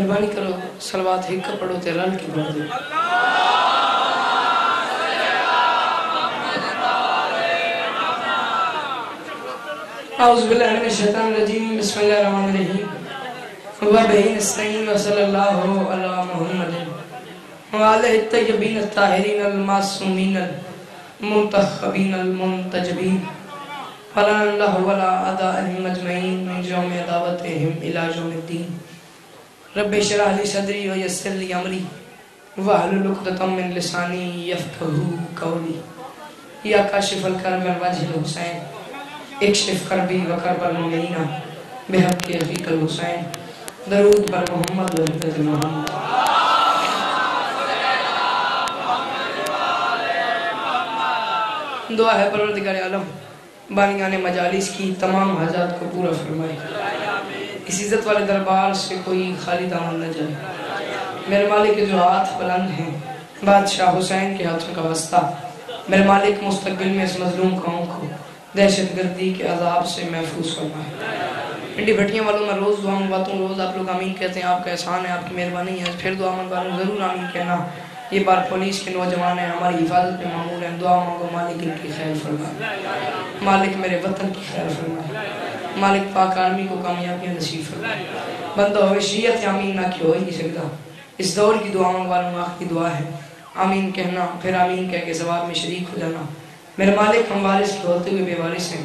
مہربانی کرو سلوات ہک پڑھو تے رل کے پڑھ دو اعوذ باللہ من الشیطان الرجیم، بسم اللہ الرحمن الرحیم. و وبہین السلیم وصلی اللہ علی محمد. و وعلہ الطیبین الطاہرین المعصومین المنتخبین المنتجبین. فلان اللہ ولا عدائهم مجمعین من جوم دعوتهم الى جوم الدین. رب شرح لی صدری و یسر لی عمری وحل لقدتم من لسانی یفقہو قولی یا کاشف الکرم الوجہ الحسین. اکشف کربی و کرب المؤمنین. بحق کے حقیق الحسین. درود بر محمد و حفظ محمد. دعا ہے پروردگار عالم. بانیان مجالس کی تمام حاجات کو پورا فرمائے. اس عزت والے دربار سے کوئی خالی دامن نہ جائے۔ میرے مالک کے جو ہاتھ بلند ہیں، بادشاہ حسین کے ہاتھوں کا واسطہ۔ میرے مالک مستقبل میں اس مظلوم قوم کو دہشت گردی کے عذاب سے محفوظ فرمائے۔ پنڈی بھٹیاں والوں میں روز دعا منگواتا ہوں، روز آپ لوگ آمین کہتے ہیں۔ آپ کا احسان ہے، آپ کی مہربانی ہے۔ پھر دعا منگوا رہا ہوں، ضرور آمین کہنا۔ یہ بار پولیس کے نوجوان ہیں، ہماری حفاظت پہ معمول ہیں۔ دعا مانگو، مالک ان کی خیر فرمائے۔ مالک میرے وطن کی خیر فرمائے۔ مالک پاک آرمی کو کامیابیاں نصیب فرمائے۔ بندہ ہوئے شیعت آمین نہ کہ ہو ہی نہیں سکتا۔ اس دور کی دعا منگوا رہا ہوں آخری دعا ہے۔ آمین کہنا، پھر آمین کہہ کے ثواب میں شریک ہو جانا۔ میرے مالک ہم وارث کے ہوتے ہوئے بے وارث ہیں۔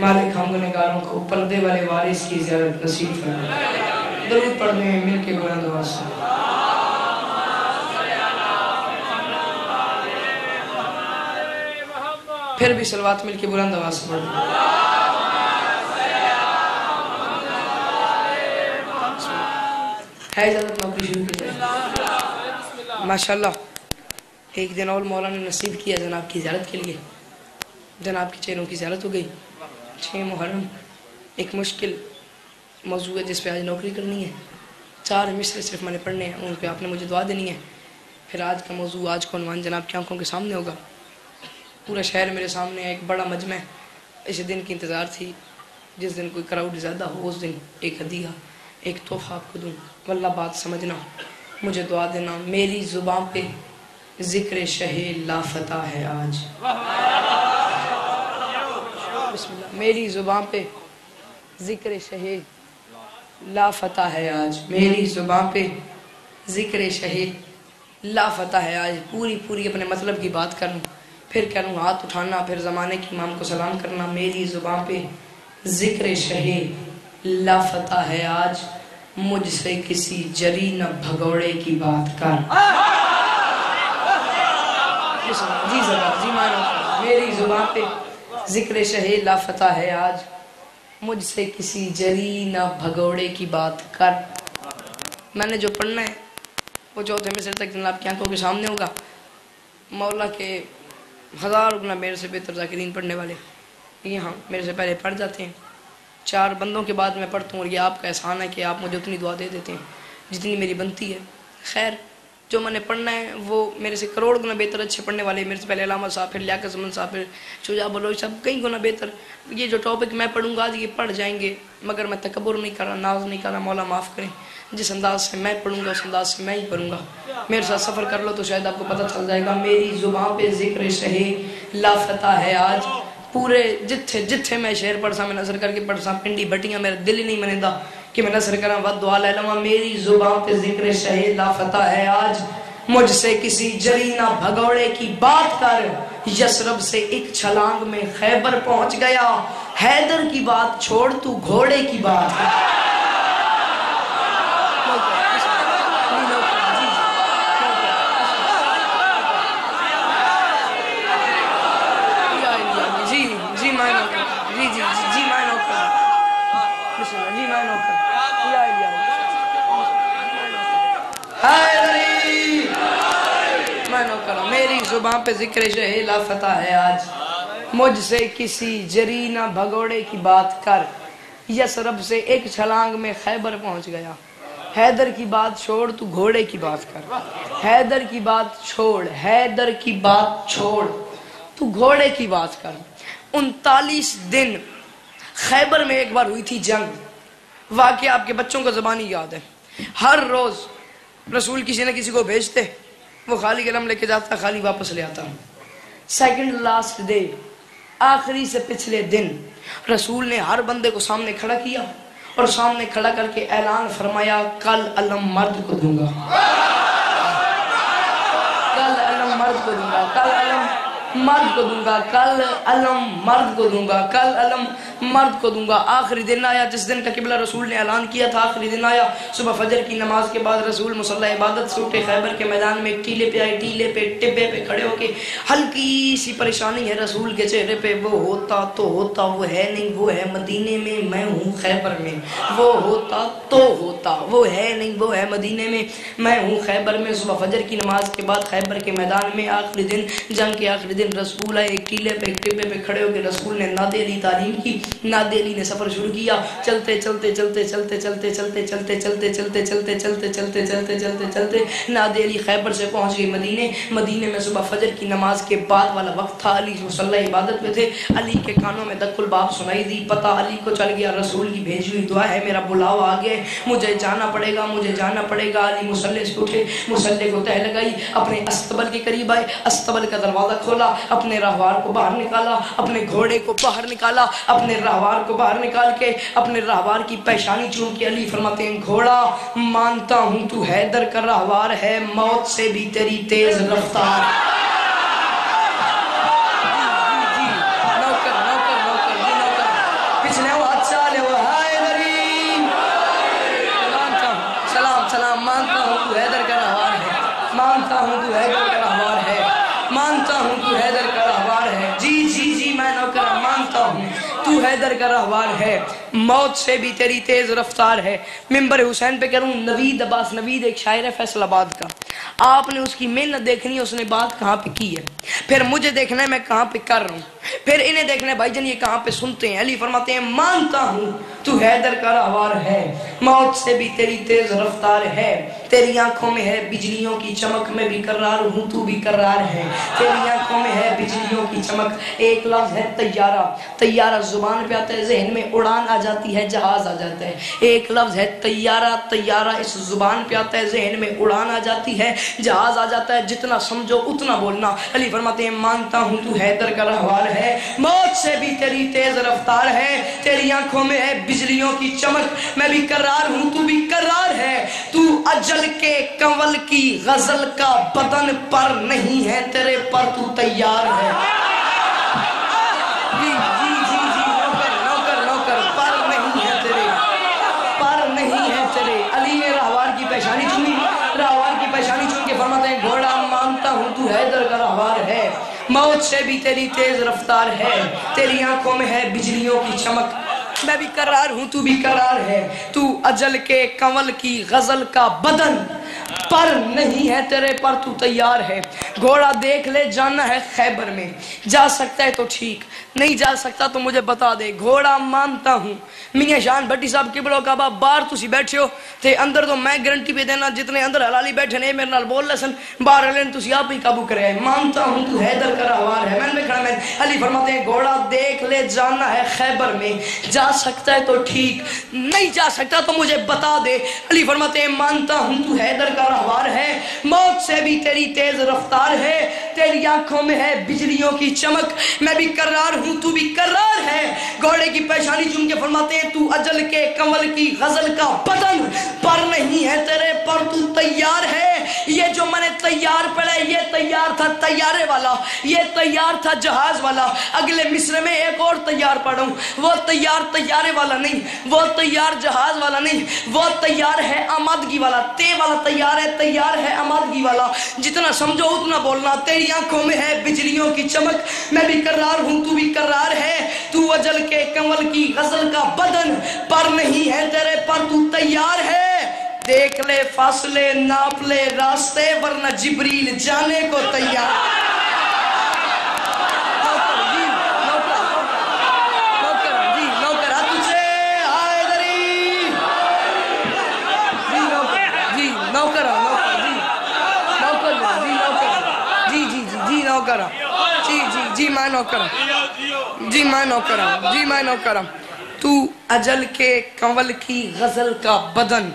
مالک ہم گنہگاروں کو پردے والے وارث کی زیارت نصیب فرمائے۔ درود پڑھنے ہیں، مل کے بلند آواز سے۔ پھر بھی سلوات مل کے بلند آواز سے۔ پڑھ ہے اجازت نوکری شروع کی جائے ماشاءاللہ، ایک دن اور مولا نے نصیب کیا جناب کی زیارت کے لیے۔ جناب کے چہروں کی زیارت ہو گئی۔ چھ محرم، ایک مشکل موضوع ہے جس پہ آج نوکری کرنی ہے۔ چار مصر صرف میں نے پڑھنے ہیں، ان پہ آپ نے مجھے دعا دینی ہے۔ پھر آج کا موضوع، آج کا عنوان جناب کی آنکھوں کے سامنے ہوگا۔ پورا شہر میرے سامنے ہے، ایک بڑا مجمع۔ اس دن کی انتظار تھی، جس دن کوئی کراؤڈ زیادہ ہو، اس دن ایک ہدیہ۔ ایک تحفہ آپ کو دوں۔ واللہ بات سمجھنا۔ مجھے دعا دینا۔ میری زبان پہ ذکر شہ لا فتح ہے آج۔ بسم اللہ۔ میری زبان پہ ذکر شہ لا فتح ہے آج۔ میری زبان پہ ذکر شہ لا فتح ہے آج۔ پوری پوری اپنے مطلب کی بات کروں۔ پھر کروں ہاتھ اٹھانا، پھر زمانے کی امام کو سلام کرنا۔ میری زبان پہ ذکر شہ لا فتح ہے آج، مجھ سے کسی جری نہ بھگوڑے کی بات کر۔ جی زبان جی مانو، میری زبان پہ ذکر شہ لا فتح ہے آج۔ مجھ سے کسی جری نہ بھگوڑے کی بات کر۔ میں نے جو پڑھنا ہے، وہ چوتھے مصر تک جناب کی آنکھوں کے سامنے ہوگا۔ مولا کے ہزار گنا میرے سے بہتر ذاکرین پڑھنے والے یہ ہاں میرے سے پہلے پڑھ جاتے ہیں۔ چار بندوں کے بعد میں پڑھتا ہوں اور یہ آپ کا احسان ہے کہ آپ مجھے اتنی دعا دے دیتے ہیں، جتنی میری بنتی ہے۔ خیر، جو میں نے پڑھنا ہے، وہ میرے سے کروڑ گنا بہتر اچھے پڑھنے والے، میرے سے پہلے علامہ صاحب پھر لیاقت زمن صاحب پھر شجاع بلوچ صاحب کئی گنا بہتر۔ یہ جو ٹاپک میں پڑھوں گا، آج یہ پڑھ جائیں گے، مگر میں تکبر نہیں کر رہا، ناز نہیں کر رہا، مولا معاف کریں۔ جس انداز سے میں پڑھوں گا، اس انداز سے میں ہی پڑھوں گا۔ میرے ساتھ سفر کر لو تو شاید آپ کو پتہ چل جائے گا، میری زبان پہ ذکر شہی لا فتح ہے آج۔ پورے جتھے جتھے میں شعر پڑھ سا میں نظر کر کے پڑھ سا پنڈی بھٹیاں میرا دل ہی نہیں منیدا کہ میں نظر کرا ود دعا لے لواں، میری زبان پہ ذکر شہید فتح ہے آج۔ مجھ سے کسی جرینا بھگوڑے کی بات کر۔ یسرب سے ایک چھلانگ میں خیبر پہنچ گیا۔ حیدر کی بات چھوڑ تو گھوڑے کی بات کر جی جی میں نوکر جی جی جی جی میں نوکر بسم اللہ جی میں نوکر یا الہی حیدری میں نوکر ہوں میری زبان پہ ذکر شہ لا فتح ہے آج۔ مجھ سے کسی جری نہ بھگوڑے کی بات کر۔ یسرب سے ایک چھلانگ میں خیبر پہنچ گیا۔ حیدر کی بات چھوڑ تو گھوڑے کی بات کر۔ حیدر کی بات چھوڑ، حیدر کی بات چھوڑ۔ تو گھوڑے کی بات کر۔ انتالیس دن خیبر میں ایک بار ہوئی تھی جنگ۔ واقعہ آپ کے بچوں کو زبانی یاد ہے۔ ہر روز رسول کسی نہ کسی کو بھیجتے۔ وہ خالی قلم لے کے جاتا خالی واپس لے آتا۔ سیکنڈ لاسٹ ڈے آخری سے پچھلے دن رسول نے ہر بندے کو سامنے کھڑا کیا اور سامنے کھڑا کر کے اعلان فرمایا کل علم مرد کو دوں گا۔ کل علم مرد کو دوں گا کل علم مرد کو دوں گا کل علم، مرد کو دوں گا کل علم، مرد کو دوں گا آخری دن آیا، جس دن کا قبلہ رسول نے اعلان کیا تھا، آخری دن آیا۔ صبح فجر کی نماز کے بعد رسول مسلح عبادت سے اٹھے خیبر کے میدان میں ٹیلے پہ آئے، ٹیلے پہ، ٹبے پہ کھڑے ہو کے ہلکی سی پریشانی ہے رسول کے چہرے پہ۔ وہ ہوتا تو ہوتا، وہ ہے نہیں، وہ ہے مدینے میں میں ہوں خیبر میں۔ وہ ہوتا تو ہوتا، وہ ہے نہیں، وہ ہے مدینے میں میں ہوں خیبر میں۔ صبح فجر کی نماز کے بعد خیبر کے میدان میں آخری دن، جنگ کے آخری دن دن رسول آئے ایک ٹیلے پہ ایک ٹبے پہ کھڑے ہو کے رسول نے نادی علی تعلیم کی نادی علی نے سفر شروع کیا چلتے چلتے چلتے چلتے چلتے چلتے چلتے چلتے چلتے چلتے چلتے چلتے چلتے چلتے چلتے نادی علی خیبر سے پہنچ گئی مدینے مدینے میں صبح فجر کی نماز کے بعد والا وقت تھا علی مسلح عبادت میں تھے علی کے کانوں میں دک الباب سنائی دی پتہ علی کو چل گیا رسول کی بھیجی ہوئی دعا ہے میرا بلاؤ آ آگے مجھے جانا پڑے گا مجھے جانا پڑے گا علی مسلح سے اٹھے مسلح کو تہ لگائی اپنے استبل کے قریب آئے استبل کا دروازہ کھولا اپنے راہوار کو باہر نکالا، اپنے گھوڑے کو باہر نکالا، اپنے راہوار کو باہر نکال کے، اپنے راہوار کی پیشانی چون کے علی فرماتے ہیں، گھوڑا، مانتا ہوں تو حیدر کا راہوار ہے، موت سے بھی تیری تیز رفتار سلام سلام مانتا ہوں تو حیدر کا راہوار ہے مانتا ہوں تو حیدر کا راہوار ہے مانتا ہوں تو حیدر کا راہوار ہے جی جی جی میں نوکر مانتا ہوں تو حیدر کا رہوار ہے۔ موت سے بھی تیری تیز رفتار ہے۔ ممبر حسین پہ کروں نوید عباس، نوید ایک شاعر ہے فیصل آباد کا۔ آپ نے اس کی محنت دیکھنی ہے، اس نے بات کہاں پہ کی ہے؟ پھر مجھے دیکھنا ہے، میں کہاں پہ کر رہا ہوں۔ پھر انہیں دیکھنا ہے، بھائی جن یہ کہاں پہ سنتے ہیں؟ علی فرماتے ہیں، مانتا ہوں، تو حیدر کا راہوار ہے۔ موت سے بھی تیری تیز رفتار ہے۔ تیری آنکھوں میں ہے بجلیوں کی چمک، میں بھی قرار ہوں، تو بھی قرار ہے۔ تیری آنکھوں میں ہے بجلیوں کی چمک۔ ایک لفظ ہے طیارہ طیارہ زبان پہ آتا ہے، ذہن میں اڑان آ جاتی ہے، جہاز آ جاتا ہے۔ ایک لفظ ہے طیارہ طیارہ اس زبان پہ آتا ہے، ذہن میں اڑان آ جاتی ہے۔ جہاز آ جاتا ہے، جتنا سمجھو اتنا بولنا۔ علی فرماتے ہیں، مانتا ہوں تو حیدر کا رہوار ہے۔ موت سے بھی تیری تیز رفتار ہے۔ تیری آنکھوں میں ہے بجلیوں کی چمک۔ میں بھی قرار ہوں، تو بھی قرار ہے۔ تو اجل کے کنول کی غزل کا بدن پر نہیں ہے، تیرے پر تو تیار ہے جی جی جی جی نوکر نوکر نوکر پر نہیں ہے تیرے پر نہیں ہے تیرے علی نے راہوار کی پیشانی چنی راہوار کی پیشانی چن کے فرماتے ہیں گھوڑا مانتا ہوں تو حیدر کا راہوار ہے موت سے بھی تیری تیز رفتار ہے، تیری آنکھوں میں ہے بجلیوں کی چمک۔ میں بھی قرار ہوں، تو بھی قرار ہے۔ تو اجل کے کمل کی غزل کا بدن۔ پر نہیں ہے تیرے پر تو تیار ہے۔ گھوڑا دیکھ لے، جانا ہے خیبر میں۔ جا سکتا ہے تو ٹھیک۔ نہیں جا سکتا تو مجھے بتا دے۔ گھوڑا مانتا ہوں۔ میاں شان بھٹی صاحب قبلو کا با باہر تسی بیٹھے ہو۔ تے اندر تو میں گارنٹی پہ دینا، جتنے اندر حلالی بیٹھے نے میرے نال بول لسن۔ باہر ہلین تسی آپ ہی قابو کرے۔ مانتا ہوں تو حیدر کا رہوار ہے۔ میں نے کھڑا میں علی فرماتے ہیں، گھوڑا دیکھ لے، جانا ہے خیبر میں۔ جا سکتا ہے تو ٹھیک۔ نہیں جا سکتا تو مجھے بتا دے۔ علی فرماتے ہیں، مانتا ہوں تو حیدر کا رہوار ہے۔ موت سے بھی تیری تیز رفتار ہے۔ تیری آنکھوں میں ہے بجلیوں کی چمک۔ میں بھی قرار ہوں ہوں تو بھی قرار ہے۔ گھوڑے کی پیشانی چن کے فرماتے ہیں، تو اجل کے کمل کی غزل کا بدن۔ پر نہیں ہے تیرے، پر تو تیار ہے۔ یہ جو میں نے تیار پڑھا، یہ تیار تھا تیارے والا۔ یہ تیار تھا جہاز والا۔ اگلے مصر میں ایک اور تیار پڑھوں۔ وہ تیار تیارے والا نہیں، وہ تیار جہاز والا نہیں۔ وہ تیار ہے آمادگی والا۔ تے والا تیار ہے تیار ہے آمادگی والا۔ جتنا سمجھو اتنا بولنا۔ تیری آنکھوں میں ہے بجلیوں کی چمک۔ میں بھی قرار ہوں، تو بھی قرار ہے۔ تو اجل کے کمل کی غزل کا بدن پر نہیں ہے، تیرے پر تو تیار ہے۔ دیکھ لے فاصلے، ناپ لے راستے، ورنہ جبریل جانے کو تیار۔ جی، جی،, جی جی جی میں نوکر۔ ہوں جی میں نوکر ہوں جی میں نوکر ہوں۔ تو اجل کے کنول کی غزل کا بدن۔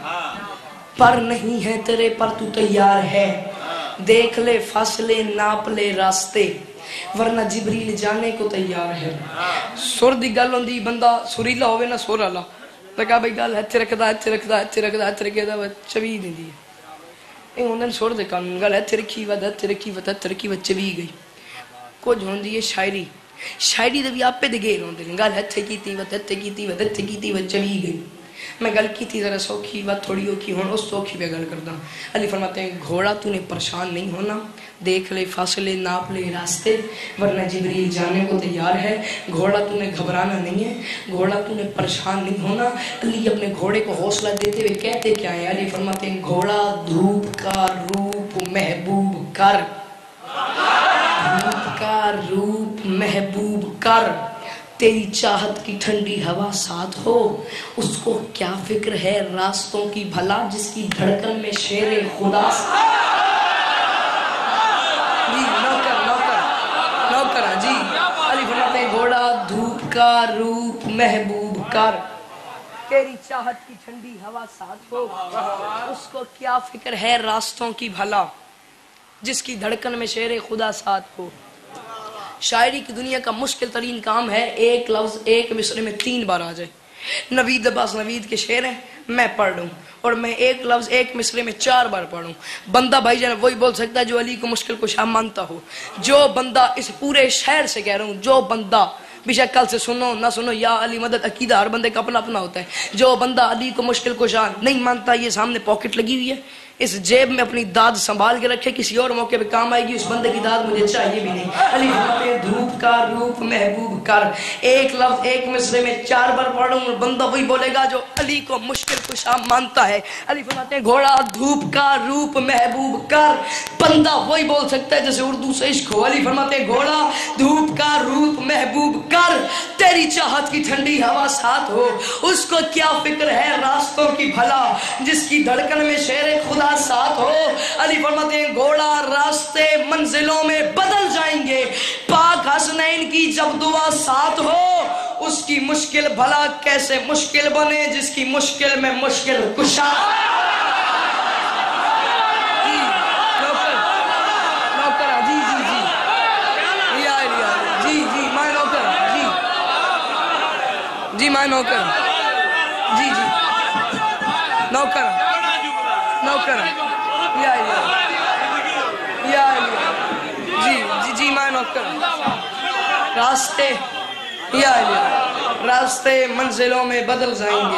پر نہیں ہے تیرے، پر تو تیار ہے۔ دیکھ لے فاصلے، ناپ لے راستے۔ ورنہ جبریل جانے کو تیار ہے۔ سر دی گل ہوندی، بندہ سریلا ہوئے نہ سر والا۔ میں کہا بھائی، گل ہتھ رکھدا ہتھ رکھدا ہتھ رکھدا ہتھ رکھدا چوی دیندی ہے اے انہاں سر دے قانون گل ہتھ رکھی ود، ہتھ رکھی ود، ہتھ رکھی ود، چوی گئی۔ کچھ ہوندی ہے شاعری۔ شاعری دے بھی آپے دے گیر ہوندے گل ہتھ کیتی ود ہتھ کیتی ود ہتھ کیتی ود چوی گئی۔ میں گل کی تھی ذرا سوکھی بات تھوڑی اوکھی ہوں اس سوکھی پہ گل کرتا ہوں علی فرماتے ہیں، گھوڑا تو نے پریشان نہیں ہونا۔ دیکھ لے، فاصلے، ناپ لے راستے۔ ورنہ جبریل جانے کو تیار ہے۔ گھوڑا تو نے گھبرانا نہیں ہے۔ گھوڑا تو نے پریشان نہیں ہونا۔ علی اپنے گھوڑے کو حوصلہ دیتے ہوئے کہتے کیا ہیں؟ علی فرماتے ہیں، گھوڑا دھوپ کا روپ محبوب کر۔ دھوپ روپ محبوب کر۔ تیری چاہت کی ٹھنڈی ہوا ساتھ ہو۔ اس کو کیا فکر ہے راستوں کی بھلا جس کی دھڑکن میں شیر خدا؟ جی نوکر نوکر نوکر جی۔ علی فرماتے ہیں، گھوڑا دھوپ کا روپ محبوب کر۔ تیری چاہت کی ٹھنڈی ہوا ساتھ ہو۔ اس کو کیا فکر ہے راستوں کی بھلا جس کی دھڑکن میں شیر خدا ساتھ ہو؟ شاعری کی دنیا کا مشکل ترین کام ہے، ایک لفظ، ایک مصرے میں تین بار آ جائے۔ نوید عباس نوید کے شعر ہیں، میں پڑھ لوں۔ اور میں ایک لفظ، ایک مصرے میں چار بار پڑھوں۔ بندہ بھائی جان، وہی بول سکتا ہے جو علی کو مشکل کو شام مانتا ہو۔ جو بندہ اس پورے شہر سے کہہ رہا ہوں، جو بندہ بشک کل سے سنو، نہ سنو، یا علی مدد عقیدہ ہر بندے کا اپنا اپنا ہوتا ہے۔ جو بندہ علی کو مشکل کو شان نہیں مانتا، یہ سامنے پاکٹ لگی ہوئی ہے۔ اس جیب میں اپنی داد سنبھال کے رکھے، کسی اور موقع پہ کام آئے گی، اس بندے کی داد مجھے چاہیے بھی نہیں۔ علی فرماتے دھوپ کا روپ محبوب کر۔ ایک لفظ، ایک مصرے میں چار بار پڑھوں، بندہ وہی بولے گا جو علی کو مشکل کشا مانتا ہے۔ علی فرماتے ہیں، گھوڑا، دھوپ کا روپ محبوب کر۔ بندہ وہی بول سکتا ہے جیسے اردو سے عشق ہو۔ علی فرماتے ہیں، گھوڑا، دھوپ کا روپ محبوب کر۔ تیری چاہت کی ٹھنڈی ہوا ساتھ ہو۔ اس کو کیا فکر ہے راستوں کی بھلا، جس کی دھڑکن میں شیر خدا ساتھ ساتھ ہو۔ علی فرماتے ہیں، گھوڑا راستے منزلوں میں بدل جائیں گے۔ پاک حسنین کی جب دعا ساتھ ہو، اس کی مشکل بھلا کیسے مشکل بنے، جس کی مشکل میں مشکل کشا۔ جی, جی،, جی،, جی۔ میں نوکر جی جی نوکر نوکر یا یا جی جی جی میں نوکر راستے۔ یا راستے منزلوں میں بدل جائیں گے۔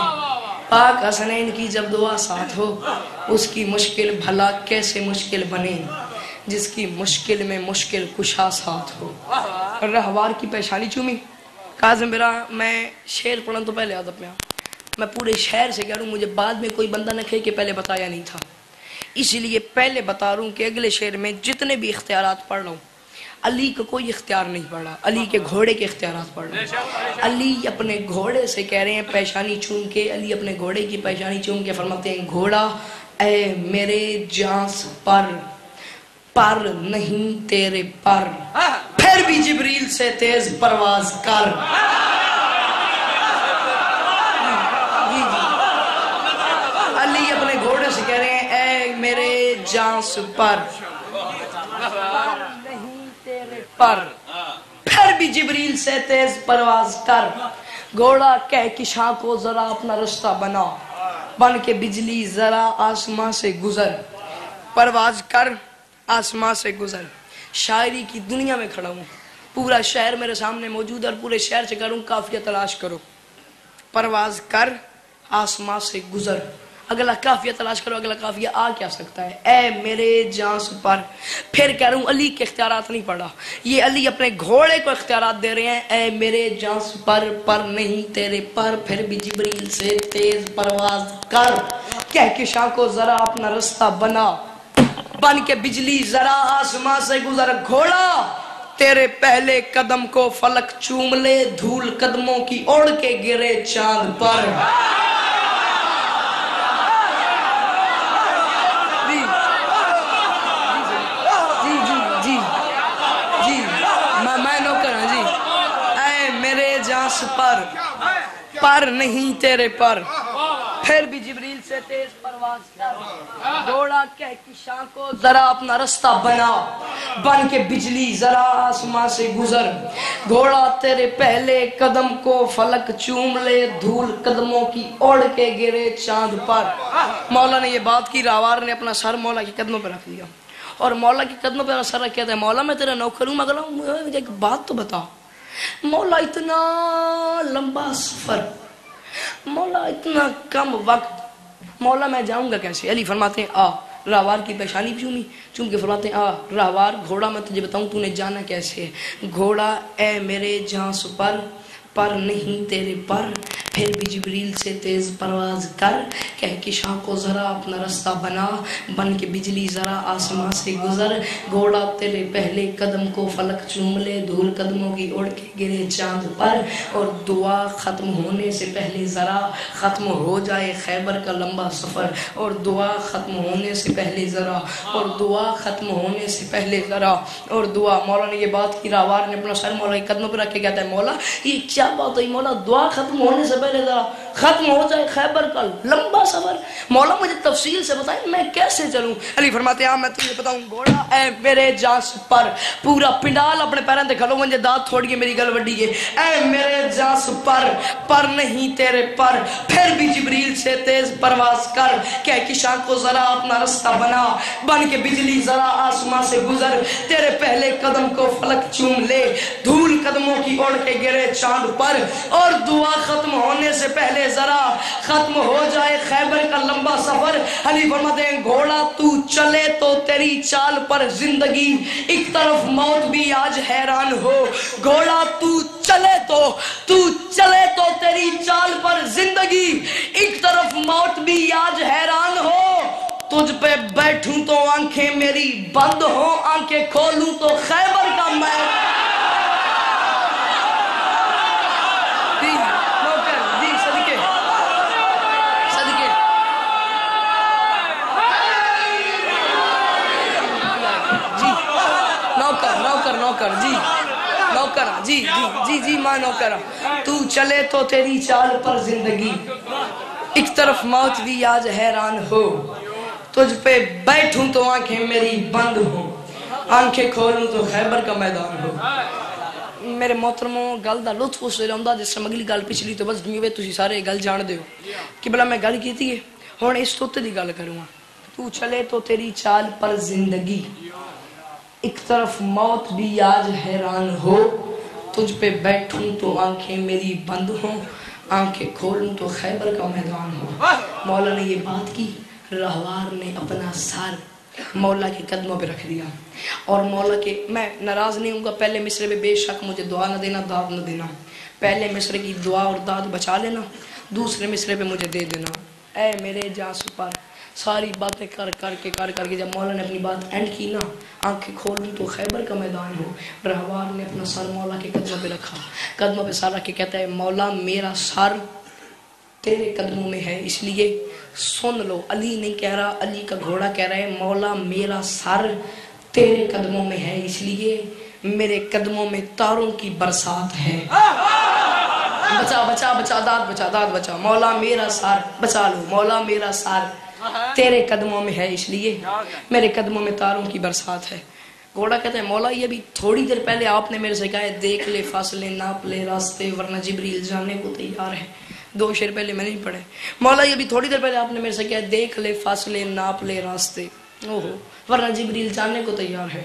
پاک حسنین کی جب دعا ساتھ ہو، اس کی مشکل بھلا کیسے مشکل بنے؟ جس کی مشکل میں مشکل کشا ساتھ ہو۔ رہوار کی پیشانی چومی۔ کاظم میرا میں شعر پڑھن تو پہلے عادت میں میں پورے شہر سے کہہ رہا ہوں، مجھے بعد میں کوئی بندہ نہ کہے کہ پہلے بتایا نہیں تھا۔ اسی لیے پہلے بتا رہا ہوں کہ اگلے شعر میں جتنے بھی اختیارات پڑھ رہا ہوں علی کا کوئی اختیار نہیں پڑھا علی کے گھوڑے کے اختیارات پڑھ رہا علی اپنے گھوڑے سے کہہ رہے ہیں، پیشانی چون کے، علی اپنے گھوڑے کی پیشانی چون کے فرماتے ہیں، گھوڑا، اے میرے جانس پر پر نہیں تیرے پر۔ پھر بھی جبریل سے تیز پرواز کر علی اپنے گھوڑے سے کہہ رہے ہیں اے میرے جانس پر۔ نہیں تیرے پر۔ پھر بھی جبریل سے تیز پرواز کر۔ گھوڑا کہہ کشاں کو ذرا اپنا رشتہ بنا۔ بن کے بجلی ذرا آسمان سے گزر۔ پرواز کر آسمان سے گزر۔ شاعری کی دنیا میں کھڑا ہوں۔ پورا شہر میرے سامنے موجود اور پورے شہر سے کروں کافیہ تلاش کرو۔ پرواز کر آسمان سے گزر۔ اگلا کافیہ تلاش کرو، اگلا کافیہ آ کیا سکتا ہے؟ اے میرے جانس پر، پھر کہہ رہا ہوں، علی کے اختیارات نہیں پڑھا یہ علی اپنے گھوڑے کو اختیارات دے رہے ہیں۔ اے میرے جانس پر پر نہیں، تیرے پر، پھر بھی جبریل سے تیز پرواز کر۔ کہہ کے شاہ کو ذرا اپنا رستہ بنا۔ بن کے بجلی ذرا آسمان سے گزر۔ گھوڑا، تیرے پہلے قدم کو فلک چوم لے۔ دھول قدموں کی اڑ کے گرے چاند پر۔ پر۔ پر نہیں تیرے پر۔ پھر بھی جبریل سے تیز پرواز کر۔ گھوڑا کہہ کی کو ذرا اپنا رستہ بنا۔ بن کے بجلی ذرا آسمان سے گزر۔ گھوڑا تیرے پہلے قدم کو فلک چوم لے۔ دھول قدموں کی اوڑ کے گرے چاند پر۔ مولا نے یہ بات کی راوار نے اپنا سر مولا کی قدموں پہ رکھ لیا۔ اور مولا کی قدموں پہ سر رکھ کہتا ہے۔ مولا، میں تیرا نوکر ہوں، مگر مجھے ایک بات تو بتا۔ مولا اتنا لمبا سفر، مولا اتنا کم وقت۔ مولا میں جاؤں گا کیسے؟ علی فرماتے ہیں، آ راوار کی پیشانی بھی چومی۔ چونکہ فرماتے ہیں، آ راوار گھوڑا میں تجھے بتاؤں، تو نے جانا کیسے گھوڑا، اے میرے جہاں سپر پر نہیں، تیرے پر۔ پھر بھی جبریل سے تیز پرواز کر، کہہ کہ شاہ کو ذرا اپنا رستہ بنا، بن کے بجلی ذرا آسمان سے گزر۔ گھوڑا تیرے پہلے قدم کو فلک چوم لے، دھول قدموں کی اڑ کے گرے چاند پر۔ اور دعا ختم ہونے سے پہلے ذرا ختم ہو جائے خیبر کا لمبا سفر۔ اور دعا ختم ہونے سے پہلے ذرا، اور دعا ختم ہونے سے پہلے ذرا۔ اور دعا مولا نے یہ بات کی راوار نے اپنا سر مولا کے قدموں پہ رکھ کے کہتا ہے، مولا یہ کیا بات ہوئی؟ مولا دعا ختم ہونے سے پہلے ذرا ختم ہو جائے خیبر کا لمبا سفر۔ مولا مجھے تفصیل سے بتائیں میں کیسے چلوں؟ علی فرماتے ہیں ہاں، میں تجھے بتاؤں، گھوڑا اے میرے جاس پر، پورا پنڈال اپنے پیروں تے کھلو، مجھے دانت تھوڑی ہے، میری گل وڈی ہے۔ اے میرے جاس پر پر نہیں تیرے پر، پھر بھی جبریل سے تیز پرواز کر۔ کہ کشاں کو ذرا اپنا رستہ بنا، بن کے بجلی ذرا آسمان سے گزر۔ تیرے پہلے قدم کو فلک چوم لے، دھول قدموں کی اوڑ کے گرے چاند پر اور دعا ختم ہونے سے پہلے ذرا ختم ہو جائے خیبر کا لمبا سفر۔ علی فرماتے ہیں، گھوڑا تو چلے تو تیری چال پر زندگی۔ ایک طرف موت بھی آج حیران ہو۔ گھوڑا تو چلے تو تو چلے تو تیری چال پر زندگی۔ ایک طرف موت بھی آج حیران ہو۔ تجھ پہ بیٹھوں تو آنکھیں میری بند ہوں، آنکھیں کھولوں تو خیبر کا میں۔ نوکر جی نوکر جی جی جی جی ماں نوکر تو چلے تو تیری چال پر زندگی ایک طرف موت بھی آج حیران ہو تجھ پہ بیٹھوں تو آنکھیں میری بند ہوں آنکھیں کھولوں تو خیبر کا میدان ہو میرے محترموں گل دا لطف اس لیے ہوندا جس سے اگلی گل پچھلی تو بس جویں تسی سارے گل جان دیو کہ بلا میں گل کیتی ہے ہن اس تو تے دی گل کروں تو چلے تو تیری چال پر زندگی ایک طرف موت بھی آج حیران ہو، تجھ پہ بیٹھوں تو آنکھیں میری بند ہوں، آنکھیں کھولوں تو خیبر کا میدان ہو مولا نے یہ بات کی رہوار نے اپنا سار مولا کے قدموں پہ رکھ دیا۔ اور مولا کے، میں ناراض نہیں ہوں گا، پہلے مصرے میں بے شک مجھے دعا نہ دینا داد نہ دینا۔ پہلے مصرے کی دعا اور داد بچا لینا، دوسرے مصرے پہ مجھے دے دینا۔ اے میرے جاس پر ساری باتیں کر کر کے کر کر کے جب مولا نے اپنی بات اینڈ کی نا، آنکھیں کھولوں تو خیبر کا میدان ہو۔ رہوار نے اپنا سر مولا کے قدموں پہ رکھا۔ قدموں پہ سر رکھ کے کہتا ہے، مولا، میرا سر تیرے قدموں میں ہے۔ اس لیے سن لو، علی نہیں کہہ رہا، علی کا گھوڑا کہہ رہا ہے، مولا، میرا سر تیرے قدموں میں ہے۔ اس لیے میرے قدموں میں تاروں کی برسات ہے۔ بچا بچا بچا، داد بچا داد، بچا۔ مولا، میرا سار بچا لو۔ مولا، میرا سار تیرے قدموں میں ہے اس لیے میرے قدموں میں تاروں کی برسات ہے۔ گھوڑا کہتا ہے مولا یہ بھی تھوڑی دیر پہلے آپ نے میرے سے کہا ہے دیکھ لے فاصلے ناپ لے راستے ورنہ جبریل جانے کو تیار ہے۔ دو شیر پہلے میں نہیں پڑھے۔ مولا یہ بھی تھوڑی دیر پہلے آپ نے میرے سے کہا ہے دیکھ لے فاصلے ناپ لے راستے۔ اوہو ورنہ جبریل جانے کو تیار ہے۔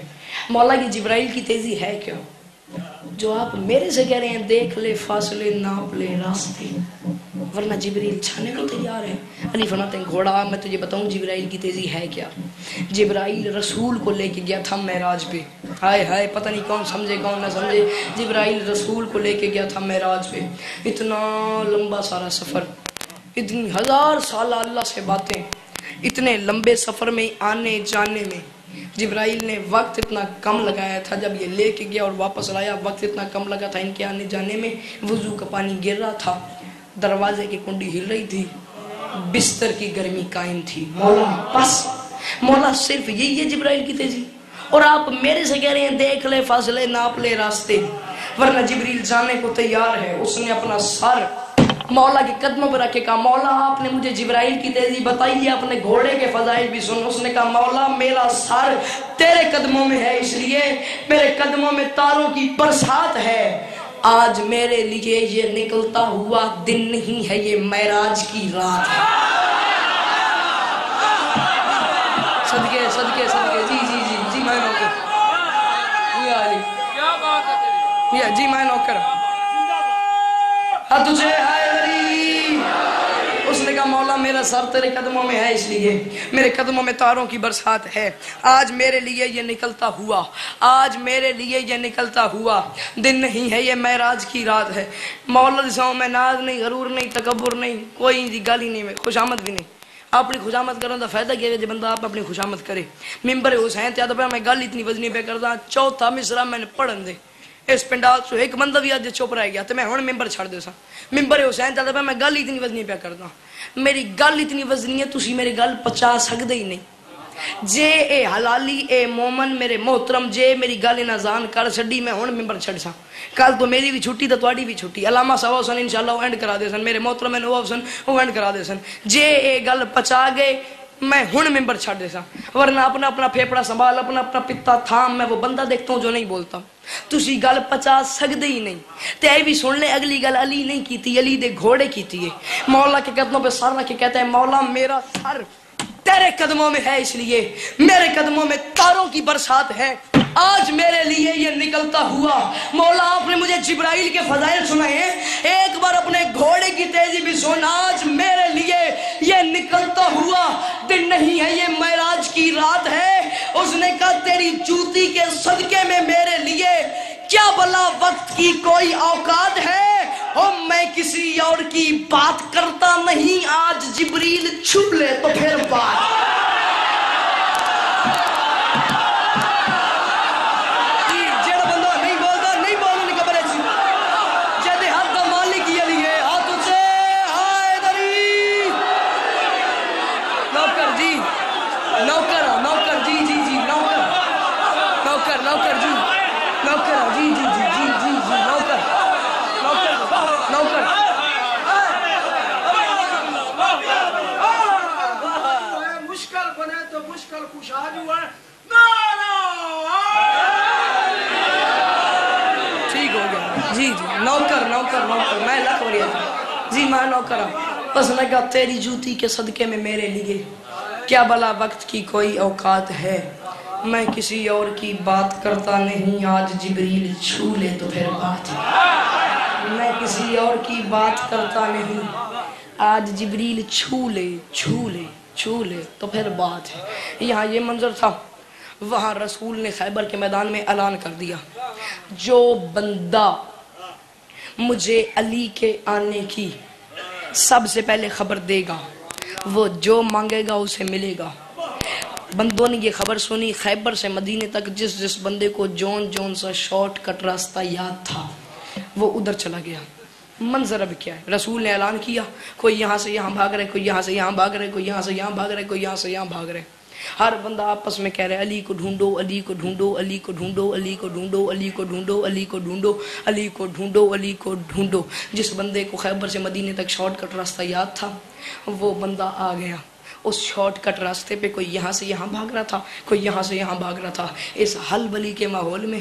مولا یہ جبرائیل کی تیزی ہے کیا؟ جو آپ میرے سے کہہ رہے ہیں دیکھ لے فاصلے ناپ لے راستے۔ ورنہ جبرائیل چھانے کو تیار ہے۔ علی فرماتے ہیں، گھوڑا، میں تجھے بتاؤں، جبرائیل کی تیزی ہے کیا؟ جبرائیل رسول کو لے کے گیا تھا معراج پہ۔ ہائے ہائے، پتہ نہیں کون سمجھے، کون نہ سمجھے۔ جبرائیل رسول کو لے کے گیا تھا معراج پہ۔ اتنا لمبا سارا سفر۔ اتنی ہزار سالہ اللہ سے باتیں۔ اتنے لمبے سفر میں، آنے جانے میں۔ جبرائیل نے وقت اتنا کم لگایا تھا جب یہ لے کے گیا اور واپس لایا، وقت اتنا کم لگا تھا ان کے آنے جانے میں وضو کا پانی گر رہا تھا۔ دروازے کی کنڈی ہل رہی تھی۔ بستر کی گرمی قائم تھی۔ مولا، بس۔ مولا، صرف یہی ہے جبرائیل کی تیزی۔ اور آپ میرے سے کہہ رہے ہیں، دیکھ لے فاصلے ناپ لے راستے۔ ورنہ جبریل جانے کو تیار ہے۔ اس نے اپنا سر مولا کے قدموں پر رکھے کہا مولا آپ نے مجھے جبرائیل کی تیزی بتائی ہے اپنے گھوڑے کے فضائل بھی سن اس نے کہا مولا میرا سر تیرے قدموں میں ہے اس لیے میرے قدموں میں تاروں کی برسات ہے۔ آج میرے لیے یہ نکلتا ہوا دن نہیں ہے یہ معراج کی رات ہے۔ صدقے صدقے صدقے۔ جی جی جی جی میں نوکر۔ جی۔ میں نوکر۔ تجھے حیدری اس نے میرا سر تیرے قدموں میں ہے اس لیے۔ میرے قدموں میں تاروں کی برسات ہے۔ آج میرے لیے یہ نکلتا ہوا۔ آج میرے لیے یہ نکلتا ہوا۔ دن نہیں ہے یہ معراج کی رات ہے۔ مولا ساؤں میں ناز نہیں، غرور نہیں، تکبر نہیں، کوئی جی دی گالی نہیں میں خوش آمد بھی نہیں۔ اپنی خوش آمد کرنے کا فائدہ کیا کہ بندہ آپ اپنی خوش آمد کرے۔ ممبر حسین، تیاد پہ میں گل اتنی وزنی پہ کردا چوتھا مصرہ میں نے پڑھن دے۔ اس ਪਿੰਡਾ ਸੁਹੇਕ ਮੰਦਾ ਵੀ ਅੱਜ ਚੁੱਪ ਰਹਿ ਗਿਆ ਤੇ ਮੈਂ ਹੁਣ ممبر ਛੱਡ ਦਿਓ ਸਾਂ ਮੈਂਬਰ ਹੁਸੈਨ ਚੱਲਦਾ ਪਿਆ ਮੈਂ ਗੱਲ ਇਤਨੀ ਵਜ਼ਨੀ ਪਿਆ ਕਰਦਾ ਮੇਰੀ ਗੱਲ ਇਤਨੀ ਵਜ਼ਨੀ ਹੈ ਤੁਸੀਂ ਮੇਰੀ ਗੱਲ ਪਚਾ ਸਕਦੇ ہی نہیں۔ جے اے حلالی، اے مومن، میرے محترم، جے میری گل نازان کر سڑی میں ہن ممبر چھڑ سا۔ کل تو میری بھی چھٹی تو توڑی بھی چھٹی۔ علامہ صاحب حسین انشاءاللہ وہ اینڈ کرا دے سن۔ میرے محترم میں وہ حسین وہ اینڈ کرا دے سن۔ جے اے گل پچا گئے میں ہن ممبر چھڑ دے سا ورنہ اپنا اپنا پھیپڑا سنبھال، اپنا اپنا پتا تھام، میں وہ بندہ دیکھتا ہوں جو نہیں بولتا۔ تسی گل پچا سکدے ہی نہیں۔ تے اے بھی سن لے، اگلی گل علی نہیں کیتی، علی دے گھوڑے کیتی ہے۔ مولا کے قدموں پہ سر رکھ کے کہتا ہے، مولا میرا سر تیرے قدموں میں ہے اس لیے، میرے قدموں میں تاروں کی برسات ہے۔ آج میرے لیے یہ نکلتا ہوا۔ مولا، آپ نے مجھے جبرائیل کے فضائل سنائے ہیں۔ ایک بار اپنے گھوڑے کی تیزی بھی سن۔ آج میرے لیے یہ نکلتا ہوا۔ دن نہیں ہے، یہ معراج کی رات ہے۔ اس نے کہا، تیری جوتی کے صدقے میں میرے لیے کیا بلا وقت کی کوئی اوقات ہے؟ اور میں کسی اور کی بات کرتا نہیں، آج جبریل چھپ لے تو پھر بات۔ ٹھیک ہو گیا۔ جی جی نوکر نوکر نوکر میں لکھ وریا جی میں نوکر بس میں کہا، تیری جوتی کے صدقے میں میرے لیے کیا بلا وقت کی کوئی اوقات ہے؟ میں کسی اور کی بات کرتا نہیں، آج جبریل چھو لے تو پھر بات۔ میں کسی اور کی بات کرتا نہیں، آج جبریل چھو لے چھو لے۔ چھو لے تو پھر بات ہے۔ یہاں یہ منظر تھا۔ وہاں رسول نے خیبر کے میدان میں اعلان کر دیا۔ جو بندہ مجھے علی کے آنے کی سب سے پہلے خبر دے گا، وہ جو مانگے گا اسے ملے گا۔ بندوں نے یہ خبر سنی۔ خیبر سے مدینے تک جس جس بندے کو جون جون سا شارٹ کٹ راستہ یاد تھا، وہ ادھر چلا گیا۔ منظر اب کیا ہے؟ رسول نے اعلان کیا، کوئی یہاں سے یہاں بھاگ رہے کوئی یہاں سے یہاں بھاگ رہے کوئی یہاں سے یہاں بھاگ رہے کوئی یہاں سے یہاں بھاگ رہے ہر بندہ آپس میں کہہ رہے علی کو ڈھونڈو، علی کو ڈھونڈو، علی کو ڈھونڈو، علی کو ڈھونڈو، علی کو ڈھونڈو، علی کو ڈھونڈو، علی کو ڈھونڈو، علی کو ڈھونڈو۔ جس بندے کو خیبر سے مدینے تک شارٹ کٹ راستہ یاد تھا، وہ بندہ آ گیا۔ اس شارٹ کٹ راستے پہ کوئی یہاں سے یہاں بھاگ رہا تھا، کوئی یہاں سے یہاں بھاگ رہا تھا۔ اس حل بلی کے ماحول میں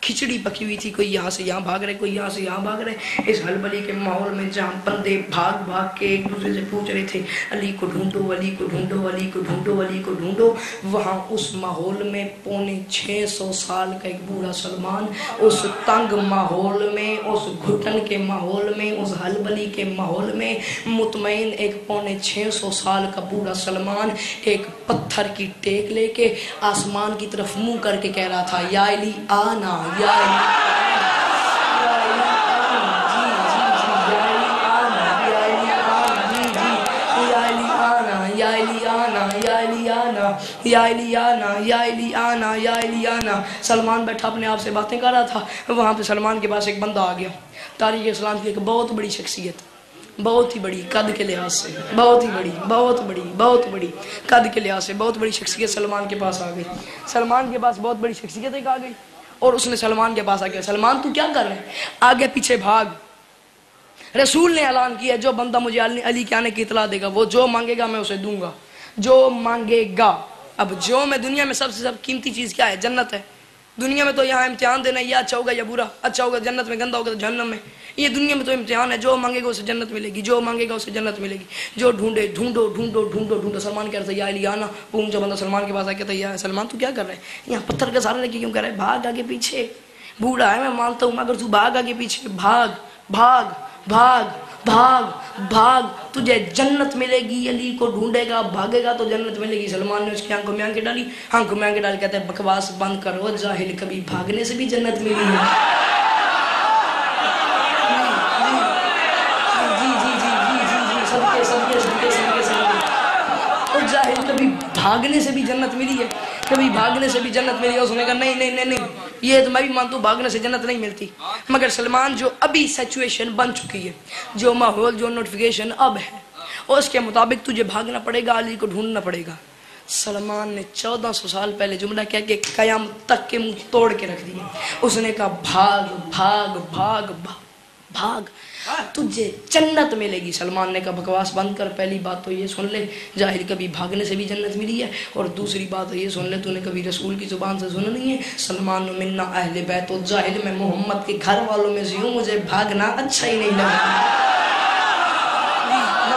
کھچڑی پکی ہوئی تھی، کوئی یہاں سے یہاں بھاگ رہے، کوئی یہاں سے یہاں بھاگ رہے۔ اس حلبلی کے ماحول میں جہاں بندے بھاگ بھاگ کے ایک دوسرے سے پوچھ رہے تھے، علی کو ڈھونڈو، علی کو ڈھونڈو، علی کو ڈھونڈو، علی کو ڈھونڈو۔ وہاں اس ماحول میں پونے چھ سو سال کا ایک بوڑھا سلمان، اس تنگ ماحول میں، اس گھٹن کے ماحول میں، اس حلبلی کے ماحول میں مطمئن ایک پونے چھ سو سال کا بوڑھا سلمان ایک پتھر کی ٹیک لے کے آسمان کی طرف منہ کر کے کہہ رہا تھا، یا علی، آنا سلمان بیٹھا اپنے آپ سے باتیں کر رہا تھا، وہاں پہ سلمان کے پاس ایک بندہ آ گیا۔ تاریخ اسلام کی ایک بہت بڑی شخصیت، بہت ہی بڑی، قد کے لحاظ سے، بہت ہی بڑی، بہت بڑی بہت بڑی، قد کے لحاظ سے بہت بڑی شخصیت سلمان کے پاس آ گئی۔ سلمان کے پاس بہت بڑی شخصیت ایک آ گئی۔ اور اس نے سلمان کے پاس آ گیا سلمان، تو کیا کر رہے ہیں؟ آگے پیچھے بھاگ۔ رسول نے اعلان کیا، جو بندہ مجھے علی کے آنے کی اطلاع دے گا، وہ جو مانگے گا میں اسے دوں گا۔ جو مانگے گا۔ اب جو میں دنیا میں سب سے سب قیمتی چیز کیا ہے؟ جنت ہے۔ دنیا میں تو یہاں امتحان دینا، یہ اچھا ہوگا یا برا؟ اچھا ہوگا جنت میں، گندا ہوگا تو جہنم میں۔ یہ دنیا میں تو امتحان ہے، جو مانگے گا اسے جنت ملے گی، جو مانگے گا اسے جنت ملے گی۔ جو ڈھونڈے، ڈھونڈو ڈھونڈو ڈھونڈو ڈھونڈو۔ سلمان کہہ رہا تھا، یا علی، آنا۔ پونچا بندہ سلمان کے پاس آ کہتا ہے، یا سلمان، تو کیا کر رہے ہیں یہاں پتھر کا سارا لے کے کیوں کر رہے بھاگ آگے پیچھے۔ بوڑھا ہے، میں مانتا ہوں اگر تو بھاگ آگے پیچھے۔ بھاگ بھاگ بھاگ بھاگ بھاگ۔ تجھے جنت ملے گی، علی کو ڈھونڈے گا، بھاگے گا، تو جنت ملے گی۔ سلمان نے اس کی آنکھوں میں آنکھیں ڈالی۔ آنکھوں میں آنکھیں ڈال کہتے ہیں بکواس بند کرو، جاہل کبھی بھاگنے سے بھی جنت ملی ہے۔ بھاگنے سے بھی جنت ملی ہے۔ کبھی بھاگنے سے بھی جنت ملی ہے۔ اس نے کہا، نہیں نہیں نہیں یہ تو میں بھی مانتا ہوں، بھاگنے سے جنت نہیں ملتی۔ مگر سلمان جو ابھی سیچویشن بن چکی ہے، جو ماحول، جو نوٹیفیکیشن اب ہے، اس کے مطابق تجھے بھاگنا پڑے گا، علی کو ڈھونڈنا پڑے گا۔ سلمان نے چودہ سو سال پہلے جملہ کیا کہ قیام تک کے منہ توڑ کے رکھ دیا اس نے کہا، بھاگ بھاگ بھاگ بھاگ بھاگ۔ تجھے جنت ملے گی۔ سلمان نے کہا، بکواس بند کر، پہلی بات تو یہ سن لے، جاہل کبھی بھاگنے سے بھی جنت ملی ہے۔ اور دوسری بات یہ سن لے، تو نے کبھی رسول کی زبان سے سنا نہیں ہے۔ سلمان منا اہل بیت و جاہل میں محمد کے گھر والوں میں سے ہوں مجھے بھاگنا اچھا ہی نہیں لگا۔ جی،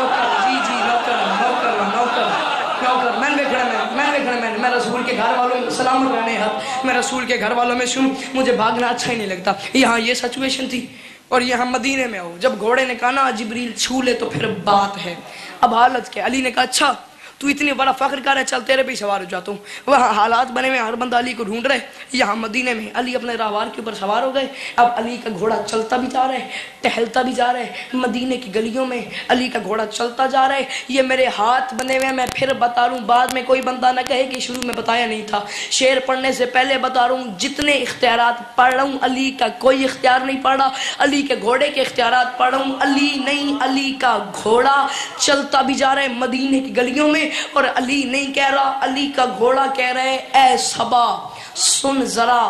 میں رسول کے گھر والوں میں سلام رہنے حق، میں رسول کے گھر والوں میں سن مجھے بھاگنا اچھا ہی نہیں لگتا۔ یہاں یہ سچویشن تھی۔ اور یہ ہم مدینے میں ہو۔ جب گھوڑے نے کہا، نا جبریل چھو لے تو پھر بات ہے۔ اب حالت کے علی نے کہا اچھا تو اتنی بڑا فخر کر رہے چل تیرے بھی سوار ہو جاتا ہوں۔ وہاں حالات بنے ہوئے ہر بندہ علی کو ڈھونڈ رہے یہاں مدینے میں علی اپنے راوار کے اوپر سوار ہو گئے۔ اب علی کا گھوڑا چلتا بھی جا رہا ہے، ٹہلتا بھی جا رہا ہے۔ مدینے کی گلیوں میں علی کا گھوڑا چلتا جا رہا ہے۔ یہ میرے ہاتھ بنے ہوئے میں پھر بتا رہا ہوں۔ بعد میں کوئی بندہ نہ کہے کہ شروع میں بتایا نہیں تھا۔ شعر پڑھنے سے پہلے بتا رہا ہوں، جتنے اختیارات پڑھ رہا ہوں، علی کا کوئی اختیار نہیں پڑھا علی کے گھوڑے کے اختیارات پڑھ رہا ہوں۔ علی نہیں، علی کا گھوڑا چلتا بھی جا رہا ہے۔ مدینے کی گلیوں میں اور علی نہیں کہہ رہا، علی کا گھوڑا کہہ رہے اے سبا سن ذرا،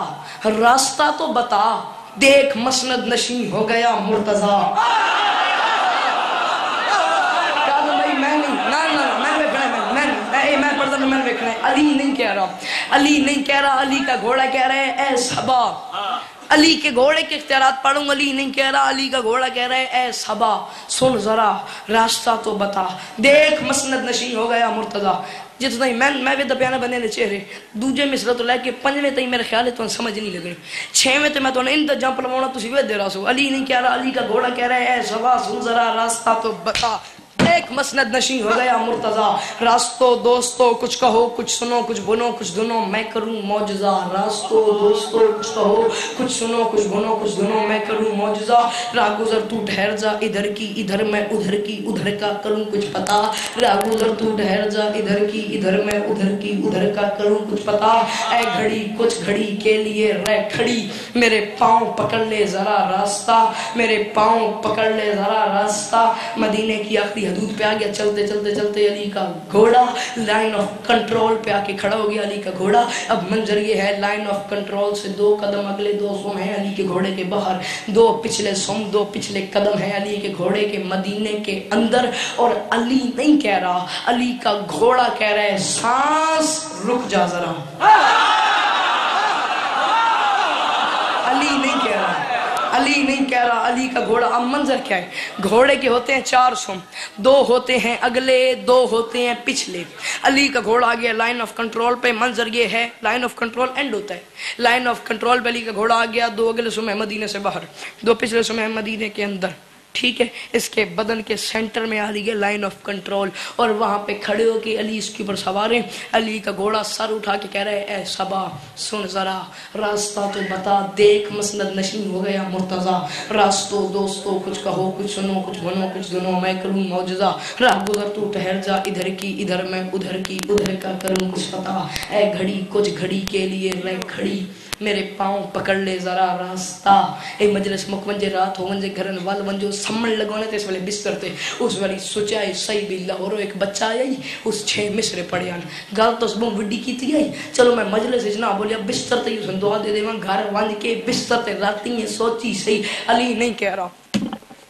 راستہ تو بتا، دیکھ مسند نشین ہو گیا مرتضی۔ علی نہیں کہہ رہا۔ علی نہیں کہہ رہا، علی کا گھوڑا کہہ رہے اے سبا علی کے گھوڑے کے اختیارات پڑھوں، علی نہیں کہہ رہا، علی کا گھوڑا کہہ رہے اے سبا سن ذرا، راستہ تو بتا۔ دیکھ، مسند نشین ہو گیا مرتضی۔ جتو تھی میں میں بھی دپیانا بندے نے چہرے۔ دوجے مصرہ تو لے کے، پنجویں تھی میرے خیال ہے تو سمجھ نہیں لگنی۔ چھویں تے میں تو ان تے جمپ لوانا تسی وے دے رہا سو۔ علی نہیں کہہ رہا، علی کا گھوڑا کہہ رہا ہے، اے سبا سن ذرا، راستہ تو بتا۔ ایک مسند نشین ہو گیا مرتضی۔ راستو دوستو، کچھ کہو، کچھ سنو، کچھ بنو، کچھ دنو، میں کروں موجزہ راستو دوستو، کچھ کہو، کچھ سنو، کچھ بنو، کچھ دنو، میں کروں موجزہ راہ گزر تو ٹھہر جا، ادھر کی، ادھر میں، ادھر کی، ادھر کا کروں کچھ پتا۔ راہ گزر تو ٹھہر جا، ادھر کی، ادھر میں، ادھر کی، ادھر کا کروں کچھ پتا۔ اے گھڑی، کچھ گھڑی کے لیے رہ کھڑی۔ میرے پاؤں پکڑ لے ذرا راستہ۔ میرے پاؤں پکڑ لے ذرا راستہ۔ مدینے کی آخری حدود پہ آگیا چلتے چلتے چلتے علی کا گھوڑا لائن آف کنٹرول پہ آکے کھڑا ہو گیا علی کا گھوڑا۔ اب منظر یہ ہے لائن آف کنٹرول سے دو قدم اگلے دو سوم ہیں علی کے گھوڑے کے باہر۔ دو پچھلے سوم دو پچھلے قدم ہیں علی کے گھوڑے کے مدینے کے اندر۔ اور علی نہیں کہہ رہا، علی کا گھوڑا کہہ رہا ہے، سانس رک جا ذرا علی نہیں کہہ رہا علی نہیں کہہ رہا، علی کا گھوڑا اب منظر کیا ہے؟ گھوڑے کے ہوتے ہیں چار سم، دو ہوتے ہیں اگلے، دو ہوتے ہیں پچھلے۔ علی کا گھوڑا آ گیا لائن آف کنٹرول پہ منظر یہ ہے لائن آف کنٹرول اینڈ ہوتا ہے۔ لائن آف کنٹرول پہ علی کا گھوڑا آ گیا دو اگلے سمے مدینے سے باہر، دو پچھلے سمے مدینے کے اندر۔ ٹھیک ہے، اس کے بدن کے سینٹر میں آ رہی ہے لائن آف کنٹرول اور وہاں پہ کھڑے ہو کے علی اس کے اوپر سوارے۔ علی کا گھوڑا سر اٹھا کے کہہ رہے اے سبا سن ذرا، راستہ تو بتا، دیکھ مسند نشین ہو گیا مرتضی۔ راستو، دوستو، کچھ کہو، کچھ سنو، کچھ بنو، کچھ دنو میں کروں معجزہ۔ راہ گزر تو ٹہر جا، ادھر کی، ادھر میں، ادھر کی، ادھر کا کروں کچھ پتا۔ اے گھڑی، کچھ گھڑی کے لیے رہ کھڑی۔ میرے پاؤں پکڑ لے ذرا راستہ۔ اے مجلس مک ونجے رات ہو ونجے گھرن وال ونجو سمن لگونے تے اس والے بستر تے۔ اس والی سوچائی صحیح بھی لاہورو ایک بچہ آیا ہی اس چھے مصرے پڑے آن گال تو سبوں وڈی کی تھی آئی چلو میں مجلس اجنا بولیا، بستر تے اس دعا دے دے وہاں گھر وانج کے بستر تے راتی ہیں سوچی صحیح علی نہیں کہہ رہا۔